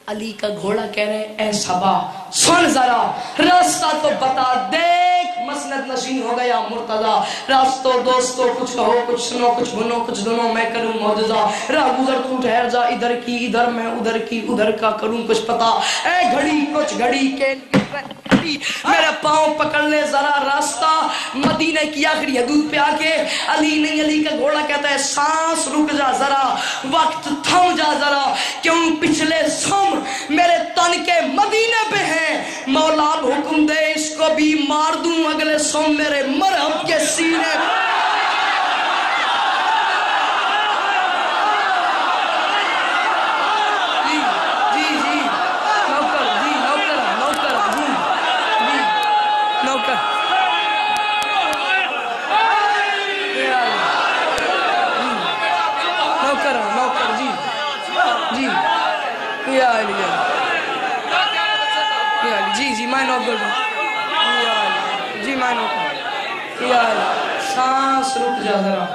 علی کا گھوڑا کہہ رہے اے سبا سن ذرا، راستہ تو بتا، دیکھ، مسند نشین ہو گیا، مرتضی۔ راستو، دوستو، کچھ کہو، کچھ سنو، کچھ بنو کچھ دنو میں کروں معجزہ۔ راہ گزر تو ٹھہر جا، ادھر کی، ادھر میں، ادھر کی، ادھر کا کروں کچھ پتا۔ اے گھڑی، کچھ گھڑی کے میرے پاؤں پکڑ لے ذرا راستہ۔ مدینہ کی آخری حدود پہ آکے علی نہیں، علی کا گھوڑا کہتا ہے، سانس رک جا ذرا، وقت تھم جا ذرا۔ کیوں؟ پچھلے سو سم میرے تن کے مدینے پہ ہیں مولا حکم دے، اس کو بھی مار دوں، اگلے سو میرے مرحب کے سینے پہ سانس رک جا ذرا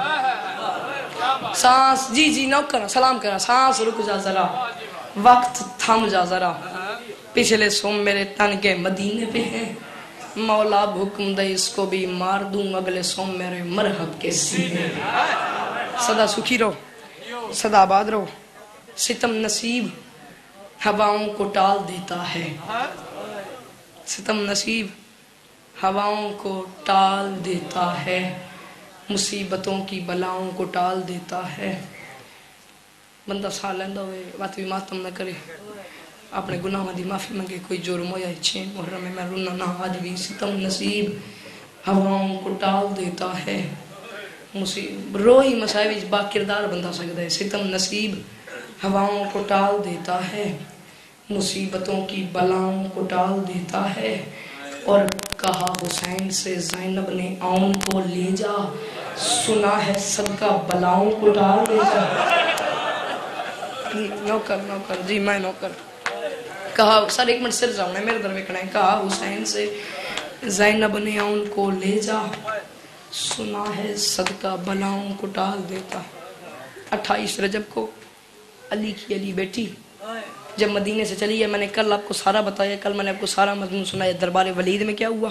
سانس جی جی نوک کرنا، سلام کرنا سانس رک جا ذرا۔ وقت تھم جا ذرا۔ پچھلے سوم میرے تن کے مدینے پہ ہیں۔ مولا حکم دے، اس کو بھی مار دوں۔ اگلے سوم میرے مرحب کے سینے۔ صدا سکھی رہو، صدا آباد رہو۔ ستم نصیب ہواؤں کو ٹال دیتا ہے۔ ستم نصیب ہواؤں کو ٹال دیتا ہے۔ مصیبتوں کی بلاؤں کو ٹال دیتا ہے۔ بندہ سا لیندہ ہوئے بات بھی ماتم نہ کرے اپنے گناہ دی معافی منگے کوئی جرم ہویا چھین محرم میں رونا نہ آج بھی ستم نصیب ہواؤں کو ٹال دیتا ہے مصیب روحی مسائب با کردار بندہ سکتا ہے ستم نصیب ہواؤں کو ٹال دیتا ہے مصیبتوں کی بلاؤں کو ٹال دیتا ہے اور کہا حسین سے زینب نے آن کو لے جا سنا ہے صدقہ بلاؤں کو ڈال لے جا نوکر نوکر جی میں نوکر۔ کہا، سر، ایک منٹ سر جاؤں میرے در میں ہے۔ کہا، حسین سے زینب نے آن کو لے جا۔ سنا ہے، صدقہ بلاؤں کو ڈال دیتا۔ اٹھائیس رجب کو علی کی علی بیٹی۔ جب مدینے سے چلی ہے، میں نے کل آپ کو سارا بتایا۔ کل میں نے آپ کو سارا مضمون سنایا۔ دربار ولید میں کیا ہوا؟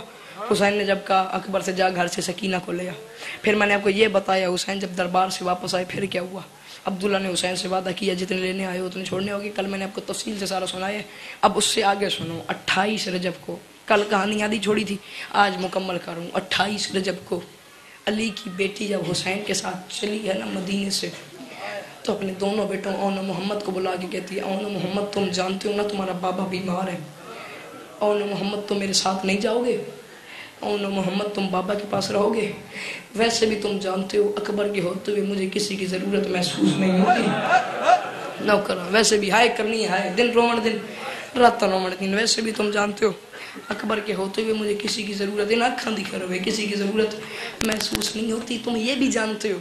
حسین نے جب کہا، اکبر سے جا گھر سے سکینہ کو لیا۔ پھر میں نے آپ کو یہ بتایا، حسین جب دربار سے واپس آئے، پھر کیا ہوا؟ عبداللہ نے حسین سے وعدہ کیا، جتنے لینے آئے اتنے چھوڑنے ہوگی۔ کل میں نے آپ کو تفصیل سے سارا سنایا اب اس سے آگے سنو۔ اٹھائیس رجب کو، کل کہانی آدھی چھوڑی تھی، آج مکمل کروں۔ اٹھائیس رجب کو علی کی بیٹی جب حسین کے ساتھ چلی ہے نا مدینے سے، تو اپنے دونوں بیٹوں اون محمد کو بلا کے کہتی ہے، اون محمد تم جانتے ہو نا تمہارا بابا بیمار ہے۔ اون محمد تم میرے ساتھ نہیں جاؤ گے؟ اون محمد، تم بابا کے پاس رہو گے ویسے بھی تم جانتے ہو، اکبر کے ہوتے ہوئے مجھے کسی کی ضرورت محسوس نہیں ہوتی۔ نہ ویسے بھی ہائے کرنی ہائے، دن رومن دن رات رومن دن، ویسے بھی تم جانتے ہو۔ اکبر کے ہوتے ہوئے مجھے کسی کی ضرورت نہ اکھاں دکھا رہے کسی کی ضرورت محسوس نہیں ہوتی۔ تم یہ بھی جانتے ہو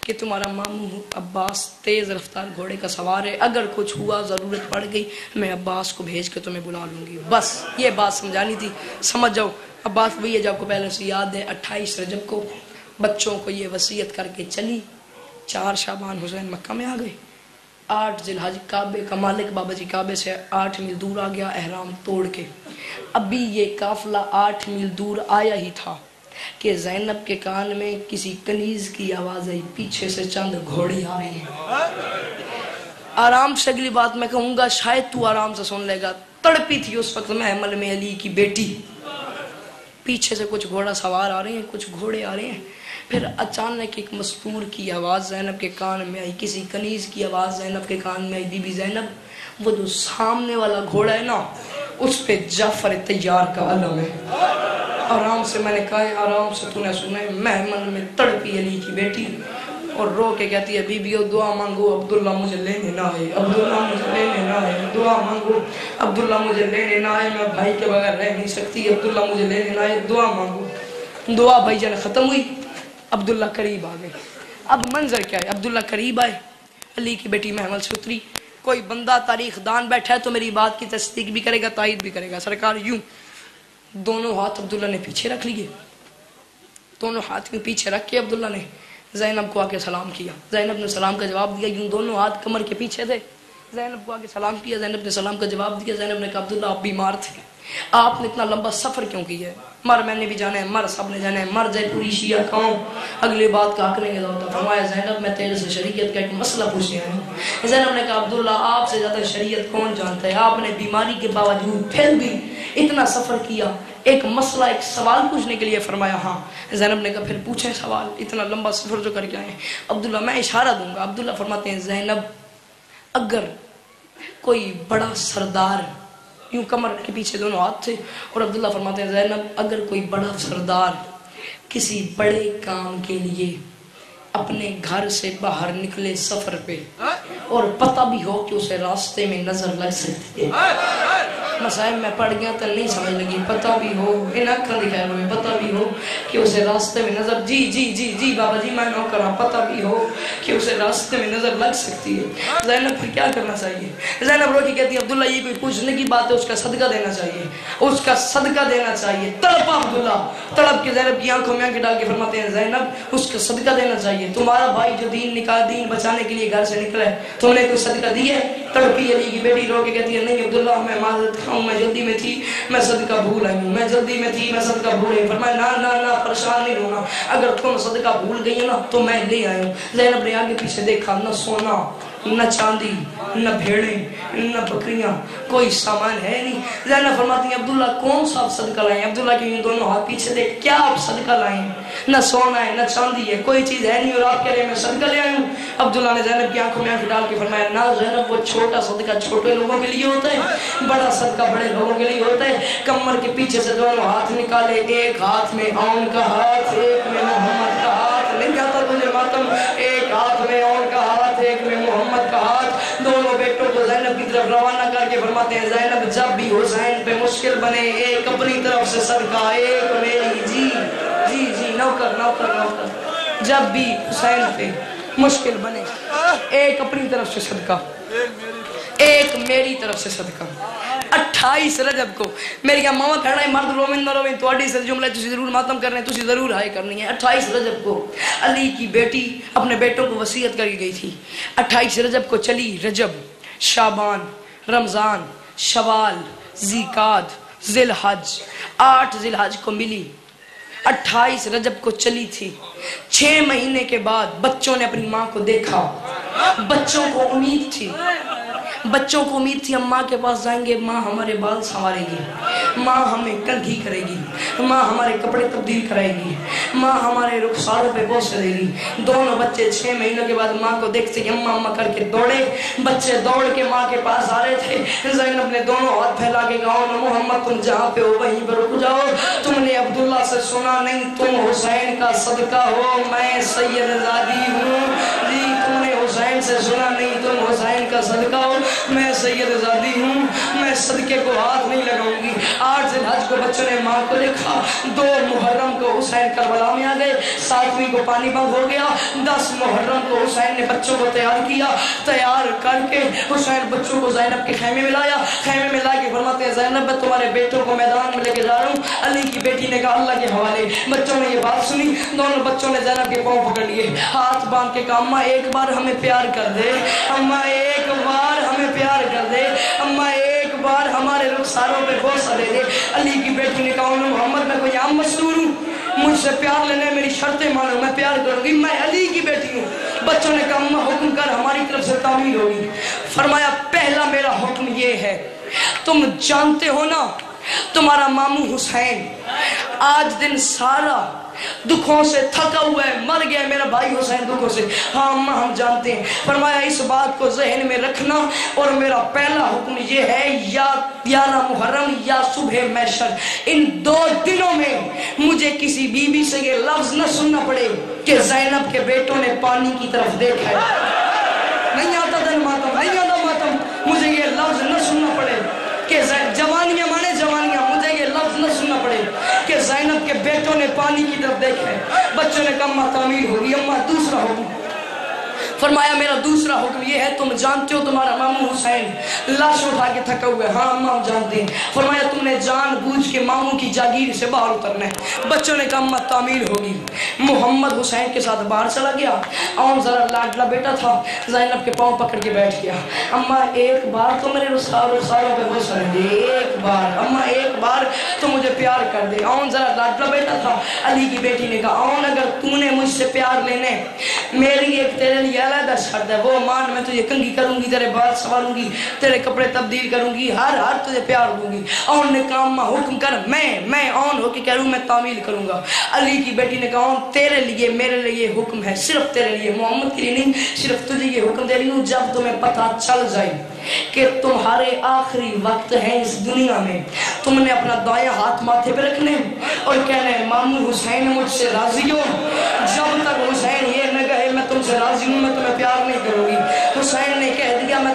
کہ تمہارا مامو عباس تیز رفتار گھوڑے کا سوار ہے۔ اگر کچھ ہوا، ضرورت پڑ گئی، میں عباس کو بھیج کے تمہیں بلا لوں گی۔ بس، یہ بات سمجھانی تھی۔ سمجھ جاؤ عباس بھئی جب کو پہلے سے یاد ہے، اٹھائیس رجب کو بچوں کو یہ وسیعت کر کے چلی۔ چار شابان حسین مکہ میں آ گئے۔ آٹھ ذی الحج کعبے کا مالک بابا جی کعبے سے آٹھ میل دور آ گیا احرام توڑ کے۔ ابھی یہ قافلہ آٹھ میل دور آیا ہی تھا کہ زینب کے کان میں کسی کنیز کی آواز آئی۔ پیچھے سے چند گھوڑی آ رہی ہیں۔ آرام سے اگلی بات میں کہوں گا، شاید تو آرام سے سن لے گا۔ تڑپی تھی اس وقت محمل میں علی کی بیٹی۔ پیچھے سے کچھ گھوڑا سوار آ رہے ہیں، کچھ گھوڑے آ رہے ہیں۔ پھر اچانک ایک مستور کی آواز، زینب کے کان میں آئی۔ کسی کنیز کی آواز، زینب کے کان میں آئی۔ بی بی زینب، وہ جو سامنے والا گھوڑا ہے نا، اس پہ جعفر تیار کا علم ہے۔ آرام سے میں نے کہا، آرام سے تو نے سنے محمل میں تڑپی علی کی بیٹی۔ اور رو کے کہتی ہے بی بیو دعا مانگو، عبداللہ مجھے لینے نہ آئے، عبداللہ مجھے لینے نہ آئے دعا مانگو، عبداللہ مجھے لینے نہ آئے، میں بھائی کے بغیر رہ نہیں سکتی، عبداللہ مجھے لینے نہ آئے، دعا مانگو. دعا بھائی جان ختم ہوئی، عبداللہ قریب آ گئے۔ اب منظر کیا ہے؟ عبداللہ قریب آئے، علی کی بیٹی محمل سے اتری کوئی بندہ تاریخ دان بیٹھا ہے تو میری بات کی تصدیق بھی کرے گا، تائید بھی کرے گا، سرکار یوں دونوں ہاتھ عبداللہ نے پیچھے رکھ لیے۔ دونوں ہاتھ میں پیچھے رکھ کے عبداللہ نے زینب کو آ کے سلام کیا۔ زینب نے سلام کا جواب دیا، یوں دونوں ہاتھ کمر کے پیچھے تھے۔ زینب کو آگے سلام کیا، زینب نے سلام کا جواب دیا۔ زینب نے کہا، عبداللہ، آپ بیمار تھے۔ آپ نے اتنا لمبا سفر کیوں کیا ہے؟ مر، میں نے بھی جانا ہے۔ مر، سب نے جانا ہے۔ مر، جائے پوری شیعہ قوم۔ اگلی بات کا کریں گے تو فرمایا، زینب، میں تیرے سے شریعت کا ایک مسئلہ پوچھنے آیا ہوں۔ زینب نے کہا، عبداللہ، آپ سے زیادہ شریعت کون جانتا ہے؟ آپ نے بیماری کے باوجود پھر بھی اتنا سفر کیا۔ ایک مسئلہ، ایک سوال پوچھنے کے لیے فرمایا ہاں۔ زینب نے کہا، پھر پوچھیں سوال، اتنا لمبا سفر جو کر کے آئے عبداللہ، میں اشارہ دوں گا۔ عبداللہ فرماتے ہیں، زینب، اگر کوئی بڑا سردار، یوں کمر کے پیچھے دونوں ہاتھ تھے، اور عبداللہ فرماتے ہیں، زینب، اگر کوئی بڑا سردار کسی بڑے کام کے لیے اپنے گھر سے باہر نکلے سفر پہ۔ اور پتہ بھی ہو کہ اسے راستے میں نظر لگ سکتی ہے۔ مسائل میں پڑھ گیا تو نہیں سمجھ لگی۔ پتہ بھی ہو ان اکھا ہوئے پتہ بھی ہو کہ اسے راستے میں نظر جی جی جی جی بابا جی میں نو کرا پتہ بھی ہو کہ اسے راستے میں نظر لگ سکتی ہے۔ زینب پھر کیا کرنا چاہیے؟ زینب روکی کہتی ہے عبداللہ یہ کوئی پوچھنے کی بات ہے اس کا صدقہ دینا چاہیے۔ اس کا صدقہ دینا چاہیے۔ تڑپا عبداللہ۔ تڑپ کے زینب کی آنکھوں میں آنکھ ڈال کے فرماتے ہیں زینب اس کا صدقہ دینا چاہیے۔ تمہارا بھائی جو دین نکال، دین بچانے کے لیے گھر سے نکلا ہے، تم نے کوئی صدقہ دی ہے؟ تڑپی علی کی بیٹی رو کے کہتی ہے، نہیں عبداللہ، میں معذرت کھاؤں میں جلدی میں تھی، میں صدقہ بھول آئی ہوں، میں جلدی میں تھی، میں صدقہ بھول آئی فرمایا، نہ نہ نہ، پریشان نہیں ہونا۔ اگر تم صدقہ بھول گئی نا، تو میں لے آئی ہوں۔ زینب نے آگے پیچھے دیکھا، نہ سونا۔ نہ چاندی، نہ بھیڑیں، نہ بکریاں، کوئی سامان ہے نہیں۔ زینب فرماتی ہیں، عبداللہ کون سا آپ صدقہ لائیں؟ عبداللہ کے ان دونوں ہاتھ پیچھے دیکھ، کیا آپ صدقہ لائیں؟ نہ سونا ہے، نہ چاندی ہے، کوئی چیز ہے نہیں۔ اور آپ کہہ رہے ہیں، میں صدقہ لے آئی ہوں۔ عبداللہ نے زینب کی آنکھوں میں آنکھ ڈال کے فرمایا، نہ زینب، وہ چھوٹا صدقہ چھوٹے لوگوں کے لیے ہوتا ہے، بڑا صدقہ بڑے لوگوں کے لیے ہوتا ہے۔ کمر کے پیچھے سے دونوں ہاتھ نکالے، ایک ہاتھ میں آن کا ہاتھ، ایک میں محمد کا ہاتھ نہیں جاتا تجھے ماتم، ایک ہاتھ میں آن ایک میں محمد کا ہاتھ دونوں بیٹوں کو زینب کی طرف روانہ کر کے فرماتے ہیں، زینب، جب بھی حسین پہ مشکل بنے، ایک اپنی طرف سے صدقہ ایک میری جی جی جی نوکر نوکر نوکر۔ جب بھی حسین پہ مشکل بنے، ایک اپنی طرف سے صدقہ۔ ایک میری طرف سے صدقہ۔ اٹھائیس رجب کو میری کیا ماما کہنا ہے، مرد رومن نہ رومن، تو اڈی سے جملہ تسی ضرور ماتم کرنے، تسی ضرور ہائے کرنی ہے۔ اٹھائیس رجب کو علی کی بیٹی اپنے بیٹوں کو وسیعت کر گئی تھی۔ اٹھائیس رجب کو چلی رجب شابان رمضان، شوال زیقاد ذل آٹھ ذل کو ملی۔ اٹھائیس رجب کو چلی تھی۔ چھ مہینے کے بعد بچوں نے اپنی ماں کو دیکھا۔ بچوں کو امید تھی۔ بچوں کو امید تھی ہم ماں کے پاس جائیں گے، ماں ہمارے بال سنوارے گی۔ ماں ہمیں کنگھی کرے گی۔ ماں ہمارے کپڑے تبدیل کرائے گی۔ ماں ہمارے رخساروں پہ بوس کرے گی۔ دونوں بچے چھ مہینوں کے بعد ماں کو دیکھتے اماں اماں کر کے دوڑے۔ بچے دوڑ کے ماں کے پاس آ رہے تھے۔ زینب نے دونوں ہاتھ پھیلا کے کہا محمد، تم جہاں پہ ہو وہیں پہ رک جاؤ۔ تم نے عبداللہ سے سنا نہیں، تم حسین کا صدقہ ہو، میں سید زادی ہوں جی تم نے حسین سے سنا نہیں تم حسین کا صدقہ ہو میں سید زادی ہوں۔ صدقے کو ہاتھ نہیں لگاؤں گی۔ آٹھ دن حج کو بچوں نے ماں کو دیکھا، دو محرم کو حسین کربلا میں آ گئے، ساتویں کو پانی بند ہو گیا، دس محرم کو حسین نے بچوں کو تیار کیا، تیار کر کے حسین بچوں کو زینب کے خیمے میں لایا۔ خیمے میں لا کے فرماتے ہیں، زینب، میں تمہارے بیٹوں کو میدان میں لے کے جا رہا ہوں۔ علی کی بیٹی نے کہا، اللہ کے حوالے۔ بچوں نے یہ بات سنی، دونوں بچوں نے زینب کے پاؤں پکڑ لیے۔ ہاتھ باندھ کے کہا، اماں، ایک بار ہمیں پیار کر دے۔ اماں، ایک بار ہمیں پیار کر دے۔ اماں، ایک بار ہمارے رخساروں پہ بوسہ دے دے۔ علی کی بیٹی نے کہا محمد میں کوئی عام مزدور ہوں؟ مجھ سے پیار لینے میری شرطیں مانو، میں پیار کروں گی۔ میں علی کی بیٹی ہوں۔ بچوں نے کہا، اماں، حکم کر، ہماری طرف سے تعمیر ہوگی۔ فرمایا، پہلا میرا حکم یہ ہے، تم جانتے ہو نا، تمہارا مامو حسین، آج دن سارا دکھوں سے تھکا ہوا ہے، مر گیا میرا بھائی حسین دکھوں سے۔ ہاں اماں ہم جانتے ہیں۔ فرمایا، اس بات کو ذہن میں رکھنا۔ اور میرا پہلا حکم یہ ہے، یا گیارہ محرم یا صبح محشر۔ ان دو دنوں میں مجھے کسی بی بی سے یہ لفظ نہ سننا پڑے کہ زینب کے بیٹوں نے پانی کی طرف دیکھا ہے۔ نہیں آتا دن ماتم نہیں آتا ماتم مجھے یہ لفظ نہ سننا پڑے کہ جوانیاں مانے جوانیاں مجھے یہ لفظ نہ سننا پڑے کہ زینب کے بیٹوں نے پانی کی طرف دیکھے بچوں نے کہا اماں تعمیر ہوگی، اماں دوسرا ہوگی۔ فرمایا، میرا دوسرا حکم یہ ہے، تم جانتے ہو تمہارا مامو حسین لاش اٹھا کے تھکا ہوئے ہاں اماں جانتے ہیں۔ فرمایا، تم نے جان بوجھ کے مامو کی جاگیر سے باہر اترنا ہے۔ بچوں نے کہا اماں تعمیر ہوگی۔ محمد حسین کے ساتھ باہر چلا گیا۔ اور ذرا لاڈلا بیٹا تھا، زینب کے پاؤں پکڑ کے بیٹھ گیا۔ اماں ایک بار تو میرے رسال رسالوں پہ غصہ دے۔ ایک بار۔ اماں ایک بار تو مجھے پیار کر دے۔ اون ذرا لاڈلا بیٹا تھا، علی کی بیٹی نے کہا اون اگر تو نے مجھ سے پیار لینے، میری ایک تیرے لیے علیحدہ شرط ہے۔ وہ مان میں تجھے کنگی کروں گی، تیرے بال سواروں گی، تیرے کپڑے تبدیل کروں گی، ہر ہر تجھے پیار دوں گی۔ اون نے کہا، اماں حکم کر، میں میں اون ہو کے کہہ رہوں میں تعمیل کروں گا۔ علی کی بیٹی نے کہا، اون تیرے لیے، میرے لیے حکم ہے، صرف تیرے لیے، محمد کے لیے نہیں، صرف تجھے یہ حکم دے رہی ہوں۔ جب تمہیں پتہ چل جائے کہ تمہارے آخری وقت ہیں اس دنیا میں، تم نے اپنا دائیں ہاتھ ماتھے پہ رکھنے اور کہنے مامو حسین مجھ سے راضی ہو۔ جب تک حسین یہ سے راضی ہوں میں تمہیں پیار نہیں کروں گی۔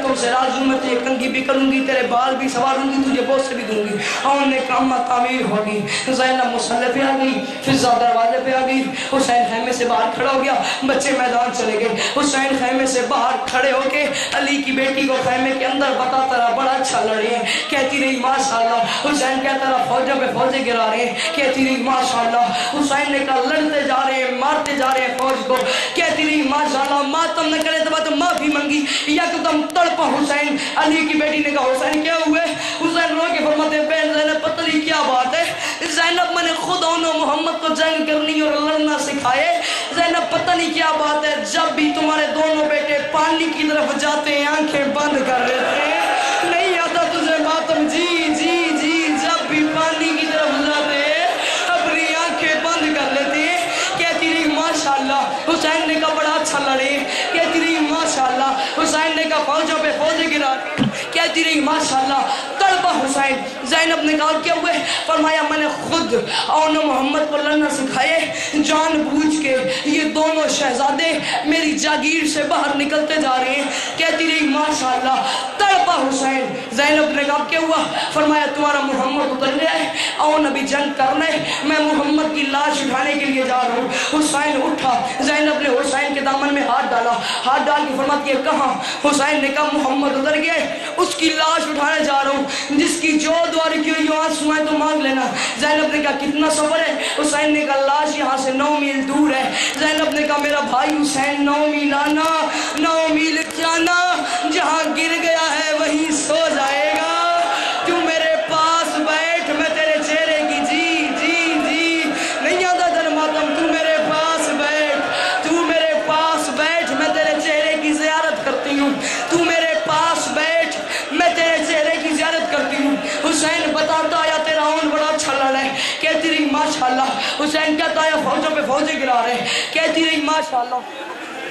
تم سے راضی ہوں میں تجھے کنگی بھی کروں گی، تیرے بال بھی سواروں گی، تجھے بہت سے بھی دوں گی۔ اور نے کامہ تعمیر ہوگی، زینب مسلح پہ آ گئی فضا دروازے پہ آ گئی حسین خیمے سے باہر کھڑا ہو گیا، بچے میدان چلے گئے۔ حسین خیمے سے باہر کھڑے ہو کے علی کی بیٹی کو خیمے کے اندر بتاتا رہا بڑا اچھا لڑے ہیں۔ کہتی رہی، ماشاءاللہ، حسین کہتا رہا، فوجوں پہ فوجیں گرا رہے ہیں۔ کہتی رہی، ماشاءاللہ، حسین نے کہا، لڑتے جا رہے ہیں، مارتے جا رہے ہیں فوج کو۔ کہتی رہی، ماشاءاللہ، ماتم نہ کرے تو بات معافی منگی۔ یکدم تڑپ تڑپا حسین علی کی بیٹی نے کہا، حسین کیا ہوئے؟ حسین رو کے فرماتے ہیں، بہن زینب پتہ نہیں کیا بات ہے؟ زینب میں نے خود انہوں محمد کو جنگ کرنی اور لڑنا سکھائے۔ زینب پتہ نہیں کیا بات ہے؟ جب بھی تمہارے دونوں بیٹے پانی کی طرف جاتے ہیں، آنکھیں بند کر لیتے ہیں۔ نہیں آتا تجھے ماتم۔ جی جی جی جب بھی پانی کی طرف جاتے ہیں، اپنی آنکھیں بند کر لیتے ہیں۔ کہتی رہی، ماشاءاللہ، حسین نے کہا، بڑا اچھا لڑے۔ ماشاءاللہ حسین نے کہا فوجوں پہ فوجیں گرا کہتی رہی، ماشاءاللہ تڑپا حسین. زینب نے کہا کیا ہوئے، فرمایا، میں نے خود اون محمد کو لڑنا سکھائے، جان بوجھ کے یہ دونوں شہزادے میری جاگیر سے باہر نکلتے جا رہے ہیں. کہتی رہی، ماشاءاللہ تڑپا حسین. زینب نے کہا، کیا ہوا؟ فرمایا، تمہارا محمد اتر گیا ہے، اون ابھی جنگ کرنا ہے، میں محمد کی لاش اٹھانے کے لیے جا رہا ہوں. حسین اٹھا، زینب نے حسین کے دامن میں ہاتھ ڈالا، ہاتھ ڈال کے فرماتی ہے کہاں؟ حسین نے کہا، محمد اتر گئے اس کی لاش اٹھانے جا رہا ہوں، جس کی جو دواری کی ہوئی آنسو ہے تو مانگ لینا۔ زینب نے کہا، کتنا سفر ہے، حسین نے کہا، لاش یہاں سے نو میل دور ہے۔ زینب نے کہا، میرا بھائی حسین نو میل آنا، نو میل جانا جہاں گر گیا ہے، وہیں سو جائے رہے کہتی رہی ماشاءاللہ۔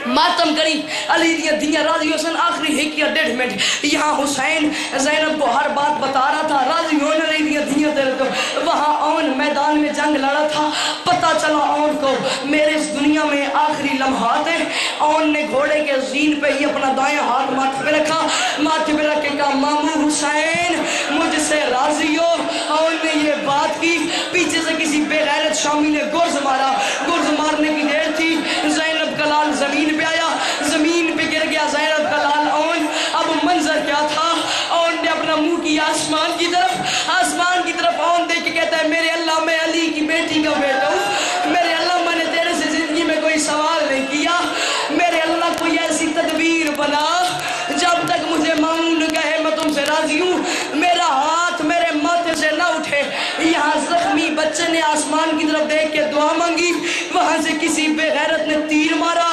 ماتم کری۔ علی دیا دیا راضی حسین آخری ایک یا ڈیڑھ منٹ۔ یہاں حسین زینب کو ہر بات بتا رہا تھا، راضی ہونے رہی دیا دیا دیر تو وہاں اون میدان میں جنگ لڑا تھا۔ پتا چلا اون کو، میرے اس دنیا میں آخری لمحات ہیں۔ اون نے گھوڑے کے زین پہ ہی اپنا دائیں ہاتھ ماتھے پہ رکھا۔ ماتھے پہ رکھ کے کہا، مامو حسین، مجھ سے راضی ہو۔ اون نے یہ بات کی۔ پیچھے سے کسی بے غیرت شامی نے گرز مارا گرز مارنے کی دیر تھی زینب کا لال زمین پہ آیا زمین پہ گر گیا زینب کا لال اون اب منظر کیا تھا اون نے اپنا منہ کی آسمان کی طرف، آسمان کی طرف اون دیکھ کے کہتا ہے، میرے اللہ، میں علی کی بیٹی کا بیٹا ہوں۔ میرے اللہ، میں نے تیرے سے زندگی میں کوئی سوال نہیں کیا۔ میرے اللہ، کوئی ایسی تدبیر بنا جب تک مجھے مامون کہے میں تم سے راضی ہوں۔ میرا ہاتھ میرے ماتھے سے نہ اٹھے۔ یہاں زخمی بچے نے آسمان کی طرف دیکھ کے دعا مانگی۔ وہاں سے کسی بے غیرت نے تیر مارا۔